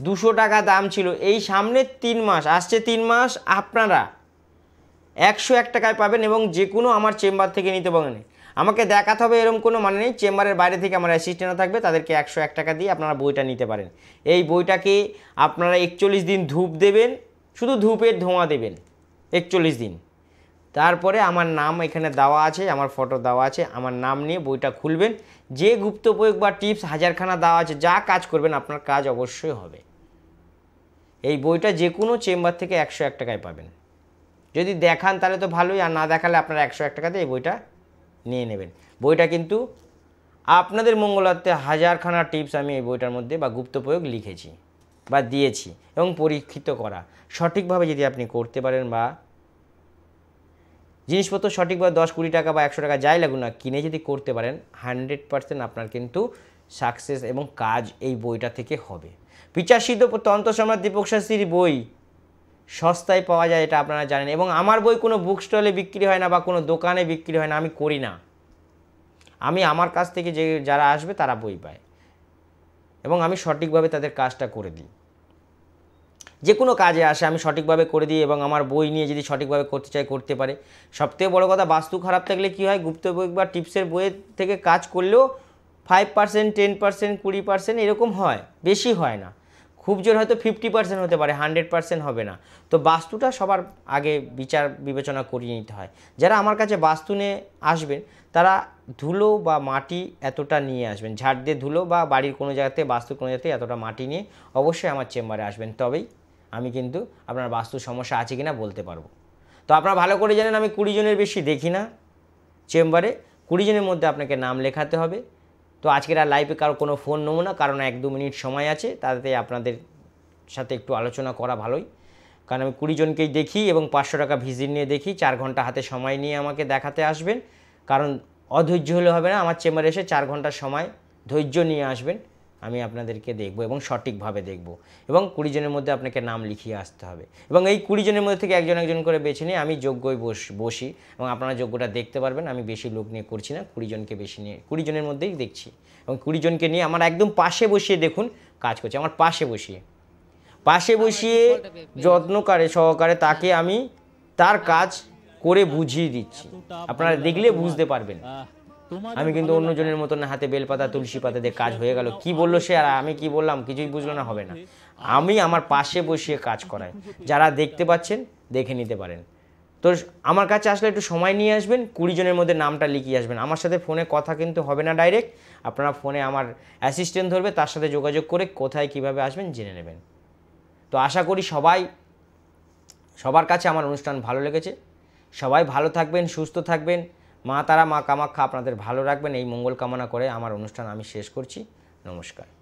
দুশো টাকা দাম ছিল। এই সামনের তিন মাস, আসছে তিন মাস আপনারা একশো এক টাকায় পাবেন এবং যে কোনো আমার চেম্বার থেকে নিতে পারেন আমাকে দেখাতে হবে এরকম কোনো মানে নেই, চেম্বারের বাইরে থেকে আমার অ্যাসিস্ট্যান্ট থাকবে, তাদেরকে একশো এক টাকা দিয়ে আপনারা বইটা নিতে পারেন। এই বইটাকে আপনারা একচল্লিশ দিন ধূপ দেবেন, শুধু ধূপের ধোঁয়া দেবেন, একচল্লিশ দিন। তারপরে আমার নাম এখানে দেওয়া আছে, আমার ফটো দেওয়া আছে, আমার নাম নিয়ে বইটা খুলবেন যে গুপ্ত প্রয়োগ বা টিপস হাজারখানা দেওয়া আছে, যা কাজ করবেন, আপনার কাজ অবশ্যই হবে। এই বইটা যে কোনো চেম্বার থেকে একশো এক টাকায় পাবেন। যদি দেখান, তাহলে তো ভালোই, আর না দেখালে আপনারা একশো এক টাকাতে এই বইটা নিয়ে নেবেন। বইটা কিন্তু আপনাদের মঙ্গলার্থে হাজারখানা টিপস আমি এই বইটার মধ্যে বা গুপ্ত প্রয়োগ লিখেছি বা দিয়েছি এবং পরীক্ষিত করা। সঠিকভাবে যদি আপনি করতে পারেন বা জিনিসপত্র সঠিকভাবে দশ কুড়ি টাকা বা একশো টাকা যাই লাগুক না, কিনে যদি করতে পারেন, হান্ড্রেড পার্সেন্ট আপনার কিন্তু সাকসেস এবং কাজ এই বইটা থেকে হবে। পিচাসিদ্ধ তন্ত্র সম্রাট দীপক শাস্ত্রীর বই সস্তায় পাওয়া যায় এটা আপনারা জানেন এবং আমার বই কোনো বুক স্টলে বিক্রি হয় না বা কোনো দোকানে বিক্রি হয় না, আমি করি না। আমি আমার কাছ থেকে যে যারা আসবে তারা বই পায় এবং আমি সঠিকভাবে তাদের কাজটা করে দিই। যে কোনো কাজে আসে, আমি সঠিকভাবে করে দিই এবং আমার বই নিয়ে যদি সঠিকভাবে করতে চাই, করতে পারে। সবথেকে বড় কথা, বাস্তু খারাপ থাকলে কী হয়, গুপ্ত বই বা টিপসের বইয়ের থেকে কাজ করলেও ফাইভ পার্সেন্ট টেন পার্সেন্ট কুড়ি পার্সেন্ট এরকম হয়, বেশি হয় না। খুব জোর হয়তো ফিফটি পার্সেন্ট হতে পারে হান্ড্রেড পার্সেন্ট হবে না। তো বাস্তুটা সবার আগে বিচার, বিবেচনা করিয়ে নিতে হয়। যারা আমার কাছে বাস্তু নিয়ে আসবেন, তারা ধুলো বা মাটি এতটা নিয়ে আসবেন। ঝাড় দিয়ে ধুলো বা বাড়ির কোনো জায়গাতে বাস্তু কোনো জায়গাতে এতটা মাটি নিয়ে অবশ্যই আমার চেম্বারে আসবেন। তবেই আমি কিন্তু আপনার বাস্তু সমস্যা আছে কিনা বলতে পারব। তো আপনারা ভালো করে জানেন, আমি কুড়ি জনের বেশি দেখি না চেম্বারে। কুড়ি জনের মধ্যে আপনাকে নাম লেখাতে হবে। তো আজকের আর লাইভে কারও কোনো ফোন নেব না, কারণ এক দু মিনিট সময় আছে, তাতে আপনাদের সাথে একটু আলোচনা করা ভালোই। কারণ আমি কুড়ি জনকেই দেখি এবং পাঁচশো টাকা ভিজিট নিয়ে দেখি, চার ঘণ্টা হাতে সময় নিয়ে আমাকে দেখাতে আসবেন। কারণ অধৈর্য হলে হবে না, আমার চেম্বারে এসে চার ঘণ্টা সময় ধৈর্য নিয়ে আসবেন। আমি আপনাদেরকে দেখব এবং সঠিকভাবে দেখব। এবং কুড়ি জনের মধ্যে আপনাকে নাম লিখিয়ে আসতে হবে। এবং এই কুড়ি জনের মধ্যে থেকে একজন একজন করে বেছে নিয়ে আমি যোগ্যই বস বসি। এবং আপনারা যোগ্যটা দেখতে পারবেন আমি বেশি লোক নিয়ে করছি না কুড়ি জনকে বেশি নিয়ে কুড়ি জনের মধ্যেই দেখছি। এবং কুড়ি জনকে নিয়ে আমার একদম পাশে বসিয়ে দেখুন কাজ করছে। আমার পাশে বসিয়ে। পাশে বসিয়ে যত্নকারে সহকারে তাকে আমি তার কাজ করে বুঝিয়ে দিচ্ছি। আপনারা দেখলে বুঝতে পারবেন। আমি কিন্তু অন্যজনের মতন হাতে বেলপাতা তুলসী পাতা দিয়ে কাজ হয়ে গেল। কি বলল সে আর আমি কি বললাম? কিছুই বুঝলো না হবে না। আমি আমার পাশে বসিয়ে কাজ করাই। যারা দেখতে পাচ্ছেন দেখে নিতে পারেন। তো আমার কাছে আসলে একটু সময় নিয়ে আসবেন কুড়ি জনের মধ্যে নামটা লিখিয়ে আসবেন। আমার সাথে ফোনে কথা কিন্তু হবে না ডাইরেক্ট আপনারা ফোনে আমার অ্যাসিস্ট্যান্ট ধরবে তার সাথে যোগাযোগ করে কোথায় কীভাবে আসবেন জেনে নেবেন। তো আশা করি সবাই সবার কাছে আমার অনুষ্ঠান ভালো লেগেছে। সবাই ভালো থাকবেন সুস্থ থাকবেন। মা তারা, মা কামাখ্যা আপনাদের ভালো রাখবেন। এই মঙ্গল কামনা করে আমার অনুষ্ঠান আমি শেষ করছি। নমস্কার।